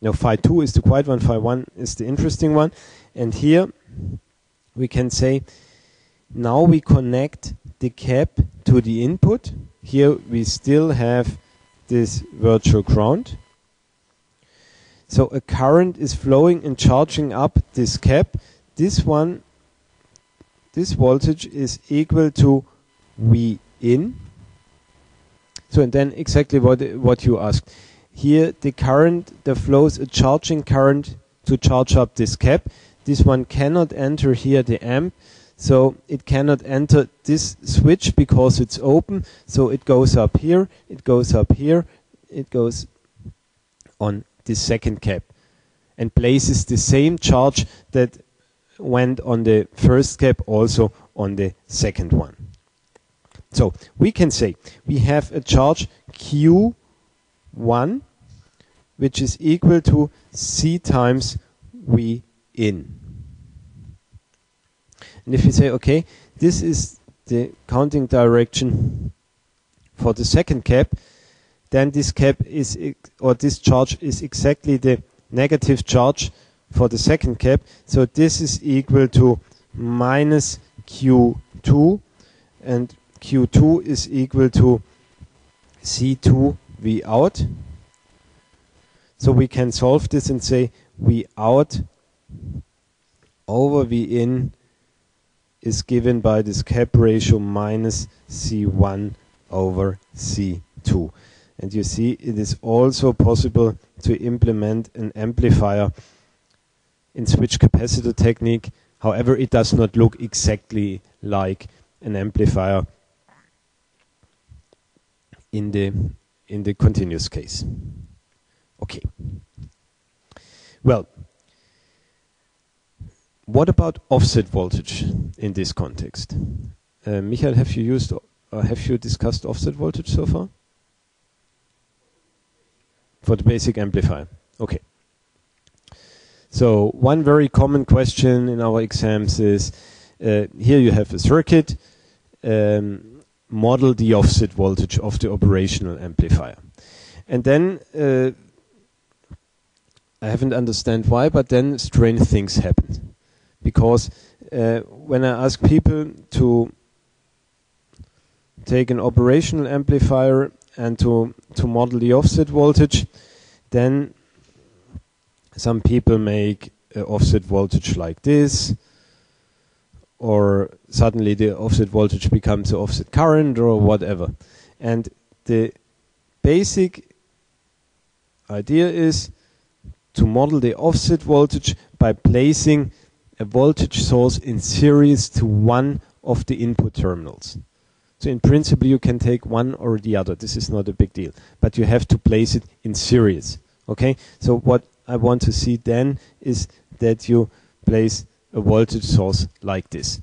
Now phi 2 is the quiet one, phi 1 is the interesting one. And here we can say now we connect the cap to the input. Here we still have this virtual ground. So a current is flowing and charging up this cap. This one, this voltage is equal to V in. So and then exactly what what you asked. Here the current, there flows a charging current to charge up this cap. This one cannot enter here the amp, so it cannot enter this switch because it's open. So it goes up here, it goes up here, it goes on the second cap and places the same charge that went on the first cap also on the second one. So we can say we have a charge Q1 which is equal to C times V in. And if you say, okay, this is the counting direction for the second cap, then this cap is, or this charge is exactly the negative charge for the second cap. So this is equal to minus Q2 and Q2 is equal to C2 V out. So we can solve this and say V out over V in is given by this cap ratio minus C1 over C2. And you see it is also possible to implement an amplifier in switch capacitor technique. However, it does not look exactly like an amplifier in the in the continuous case. Okay. Well, what about offset voltage in this context? Uh, Michael, have you used or have you discussed offset voltage so far? For the basic amplifier. Okay. So one very common question in our exams is, uh, here you have a circuit, um, model the offset voltage of the operational amplifier. And then, uh, I haven't understand why, but then strange things happen. Because uh, when I ask people to take an operational amplifier and to, to model the offset voltage, then some people make offset voltage like this, or suddenly the offset voltage becomes an offset current or whatever. And the basic idea is to model the offset voltage by placing a voltage source in series to one of the input terminals. So in principle you can take one or the other. This is not a big deal. But you have to place it in series. Okay? So what I want to see then is that you place a voltage source like this.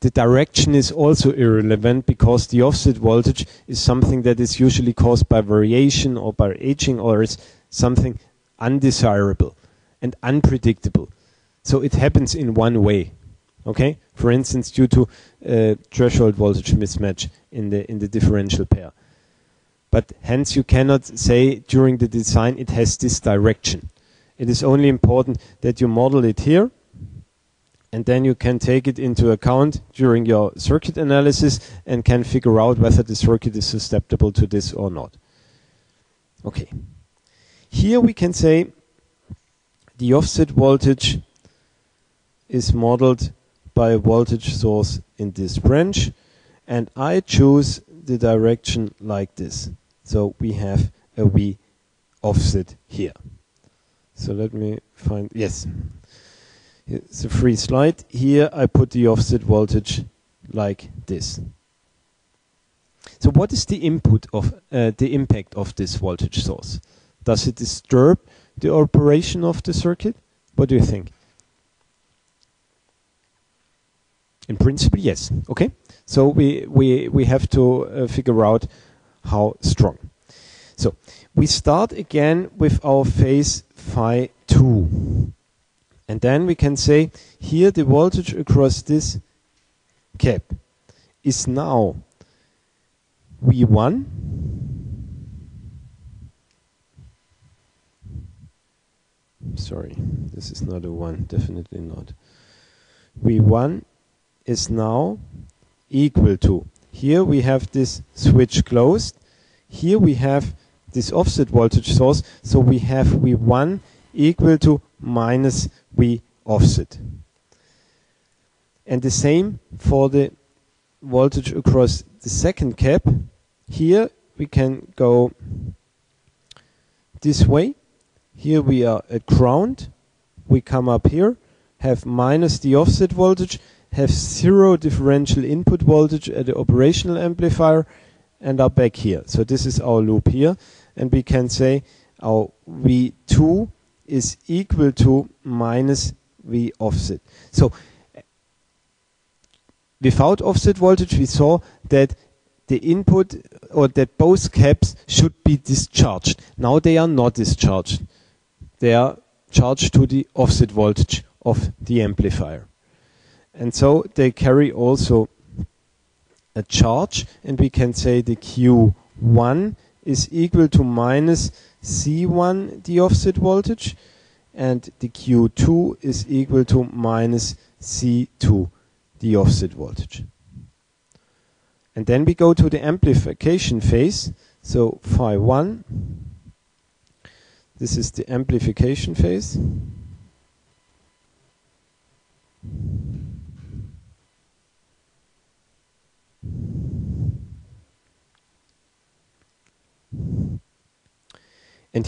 The direction is also irrelevant because the offset voltage is something that is usually caused by variation or by aging or is something undesirable and unpredictable. So it happens in one way. Okay? For instance, due to uh, threshold voltage mismatch in the in the differential pair. But hence you cannot say during the design it has this direction. It is only important that you model it here and then you can take it into account during your circuit analysis and can figure out whether the circuit is susceptible to this or not. Okay. Here we can say the offset voltage is modeled by a voltage source in this branch and I choose the direction like this. So we have a V offset here. So let me find, yes, it's a free slide. Here I put the offset voltage like this. So what is the input of uh, the impact of this voltage source? Does it disturb the operation of the circuit? What do you think? In principle, yes. Okay, so we we we have to uh, figure out how strong. So we start again with our phase phi two. And then we can say here the voltage across this cap is now V1 sorry this is not a 1 definitely not V1 is now equal to. Here we have this switch closed. Here we have this offset voltage source. So we have V1 equal to minus V offset. And the same for the voltage across the second cap. Here we can go this way. Here we are at ground. We come up here, have minus the offset voltage, have zero differential input voltage at the operational amplifier, and are back here. So this is our loop here. And we can say our V2 is equal to minus V offset. So without offset voltage, we saw that the input or that both caps should be discharged. Now they are not discharged. They are charged to the offset voltage of the amplifier. And so they carry also a charge and we can say the Q1 is equal to minus C1 the offset voltage and the Q2 is equal to minus C2 the offset voltage. And then we go to the amplification phase. So phi 1, this is the amplification phase. And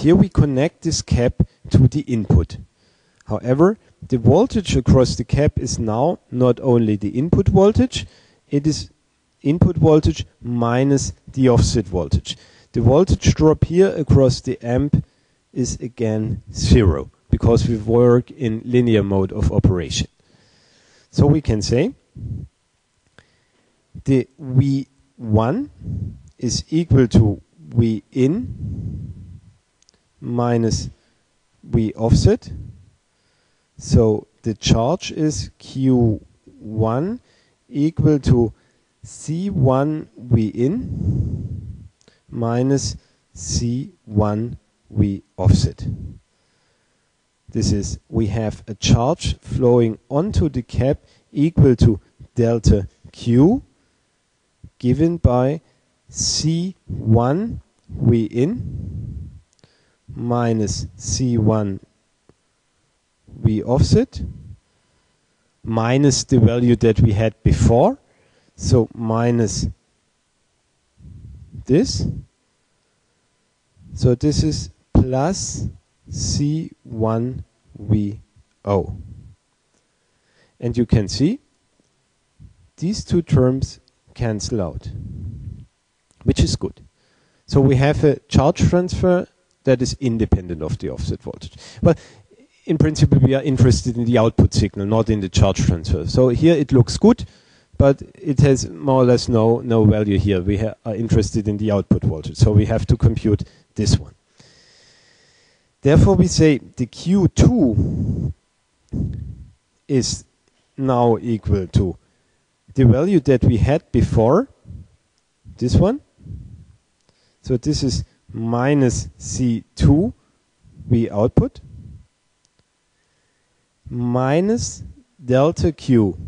here we connect this cap to the input. However, the voltage across the cap is now not only the input voltage, it is input voltage minus the offset voltage. The voltage drop here across the amp is again zero because we work in linear mode of operation. So we can say the V1 is equal to V in minus V offset. So the charge is Q1 equal to C1 V in minus C1 V offset. This is, we have a charge flowing onto the cap equal to delta Q given by C1 V in minus C1 V offset minus the value that we had before. So minus this. So this is plus C1VO. And you can see these two terms cancel out, which is good. So we have a charge transfer that is independent of the offset voltage. Well, in principle, we are interested in the output signal, not in the charge transfer. So here it looks good, but it has more or less no, no value here. We are interested in the output voltage. So we have to compute this one. Therefore, we say the Q2 is now equal to the value that we had before, this one. So this is minus C2 V output minus delta Q.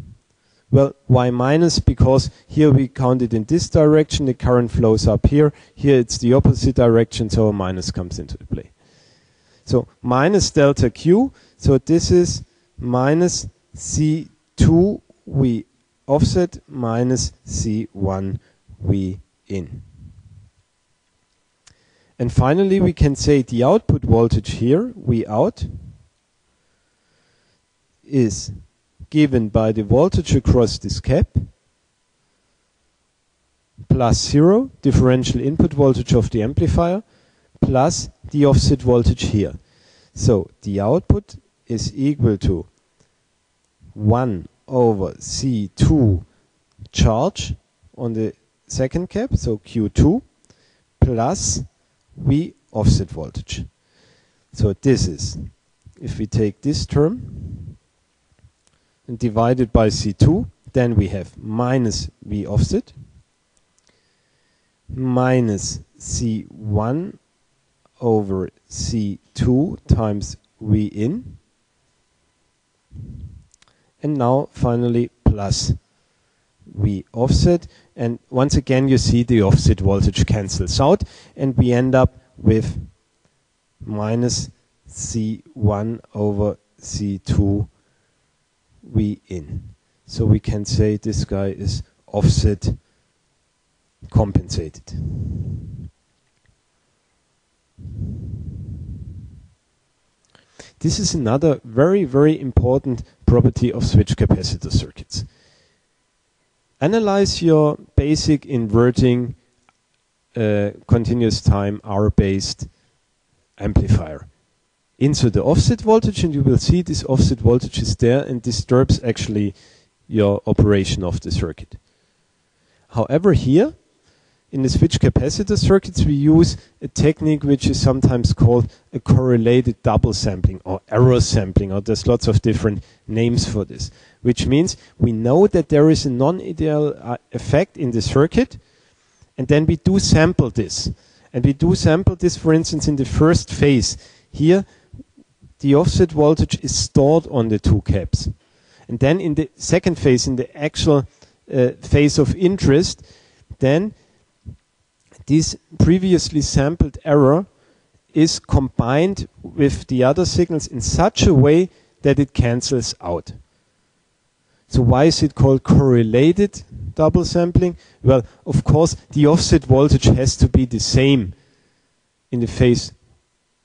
Well, why minus? Because here we count it in this direction, the current flows up here. Here it's the opposite direction, so a minus comes into play. So minus delta Q, so this is minus C2 V offset minus C1 V in. And finally, we can say the output voltage here, V out, is given by the voltage across this cap plus zero differential input voltage of the amplifier plus the offset voltage here. So the output is equal to 1 over C2 charge on the second cap, so Q2, plus V offset voltage. So this is, if we take this term and divide it by C2, then we have minus V offset minus C1 over C2 times V in. And now finally plus V offset and once again you see the offset voltage cancels out and we end up with minus C1 over C2 V in. So we can say this guy is offset compensated. This is another very, very important property of switch capacitor circuits. Analyze your basic inverting uh, continuous time R-based amplifier into the offset voltage and you will see this offset voltage is there and disturbs actually your operation of the circuit. However, here in the switch capacitor circuits we use a technique which is sometimes called a correlated double sampling or error sampling or there's lots of different names for this which means we know that there is a non-ideal uh, effect in the circuit and then we do sample this. And we do sample this for instance in the first phase. Here the offset voltage is stored on the two caps. And then in the second phase in the actual uh, phase of interest then this previously sampled error is combined with the other signals in such a way that it cancels out. So why is it called correlated double sampling? Well, of course, the offset voltage has to be the same in the phase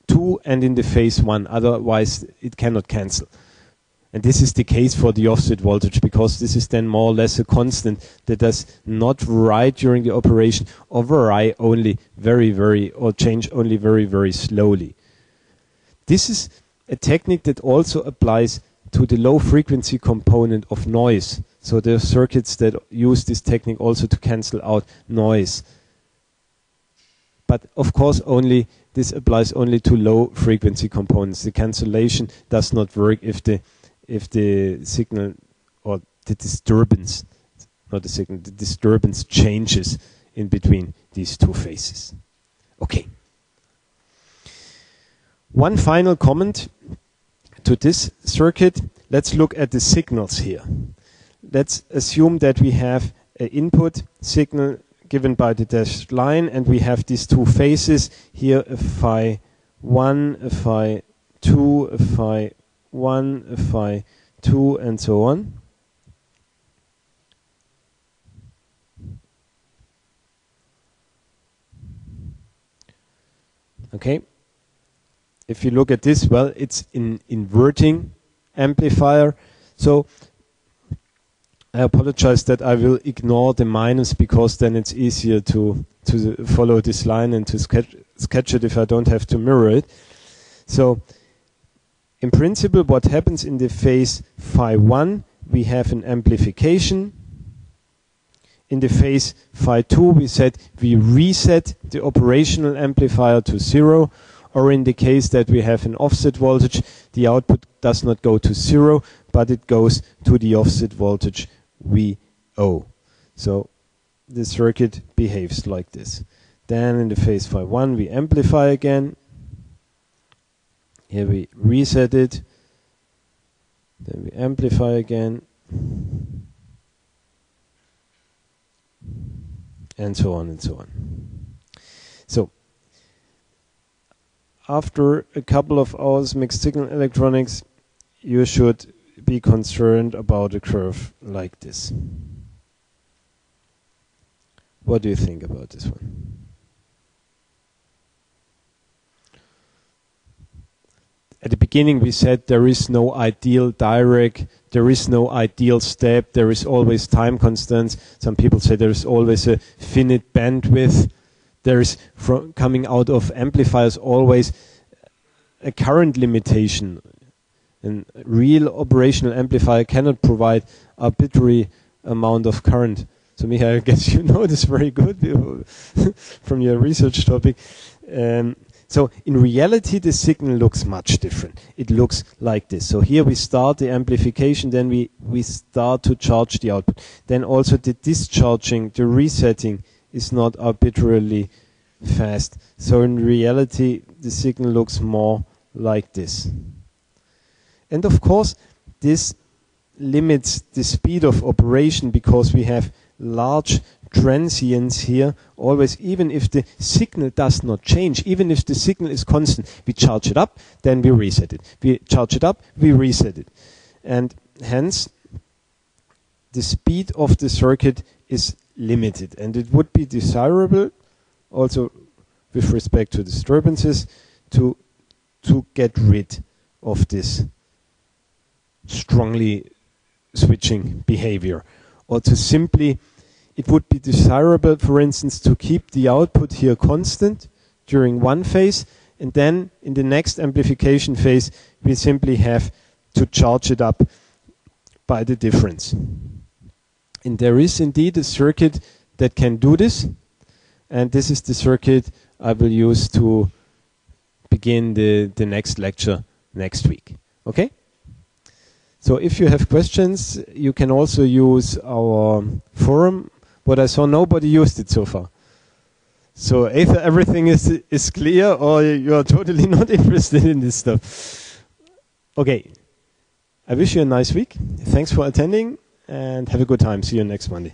2 and in the phase 1, otherwise it cannot cancel. And this is the case for the offset voltage because this is then more or less a constant that does not vary during the operation or only very, very, or change only very, very slowly. This is a technique that also applies to the low frequency component of noise. So there are circuits that use this technique also to cancel out noise. But of course only this applies only to low frequency components. The cancellation does not work if the if the signal or the disturbance, not the signal, the disturbance changes in between these two phases. Okay. One final comment to this circuit. Let's look at the signals here. Let's assume that we have an input signal given by the dashed line and we have these two phases here a phi 1, a phi 2, a phi 1, phi 2, and so on. Okay. If you look at this, well, it's an inverting amplifier. So I apologize that I will ignore the minus because then it's easier to to follow this line and to sketch sketch it if I don't have to mirror it. So in principle, what happens in the phase phi 1, we have an amplification. In the phase phi 2, we said we reset the operational amplifier to zero, or in the case that we have an offset voltage, the output does not go to zero, but it goes to the offset voltage VO. So the circuit behaves like this. Then in the phase phi 1, we amplify again here we reset it. Then we amplify again. And so on and so on. So, after a couple of hours mixed signal electronics, you should be concerned about a curve like this. What do you think about this one? At the beginning we said there is no ideal Dirac, there is no ideal step, there is always time constants. Some people say there is always a finite bandwidth. There is from coming out of amplifiers always a current limitation. A real operational amplifier cannot provide arbitrary amount of current. So Michael, I guess you know this very good from your research topic. Um, so in reality, the signal looks much different. It looks like this. So here we start the amplification, then we, we start to charge the output. Then also the discharging, the resetting is not arbitrarily fast. So in reality, the signal looks more like this. And of course, this limits the speed of operation because we have large transients here always even if the signal does not change even if the signal is constant we charge it up then we reset it. We charge it up we reset it. And hence the speed of the circuit is limited. And it would be desirable also with respect to disturbances to to get rid of this strongly switching behavior or to simply it would be desirable for instance to keep the output here constant during one phase and then in the next amplification phase we simply have to charge it up by the difference and there is indeed a circuit that can do this and this is the circuit I will use to begin the, the next lecture next week. Okay? So if you have questions, you can also use our forum. But I saw nobody used it so far. So either everything is is clear or you are totally not interested in this stuff. Okay. I wish you a nice week. Thanks for attending and have a good time. See you next Monday.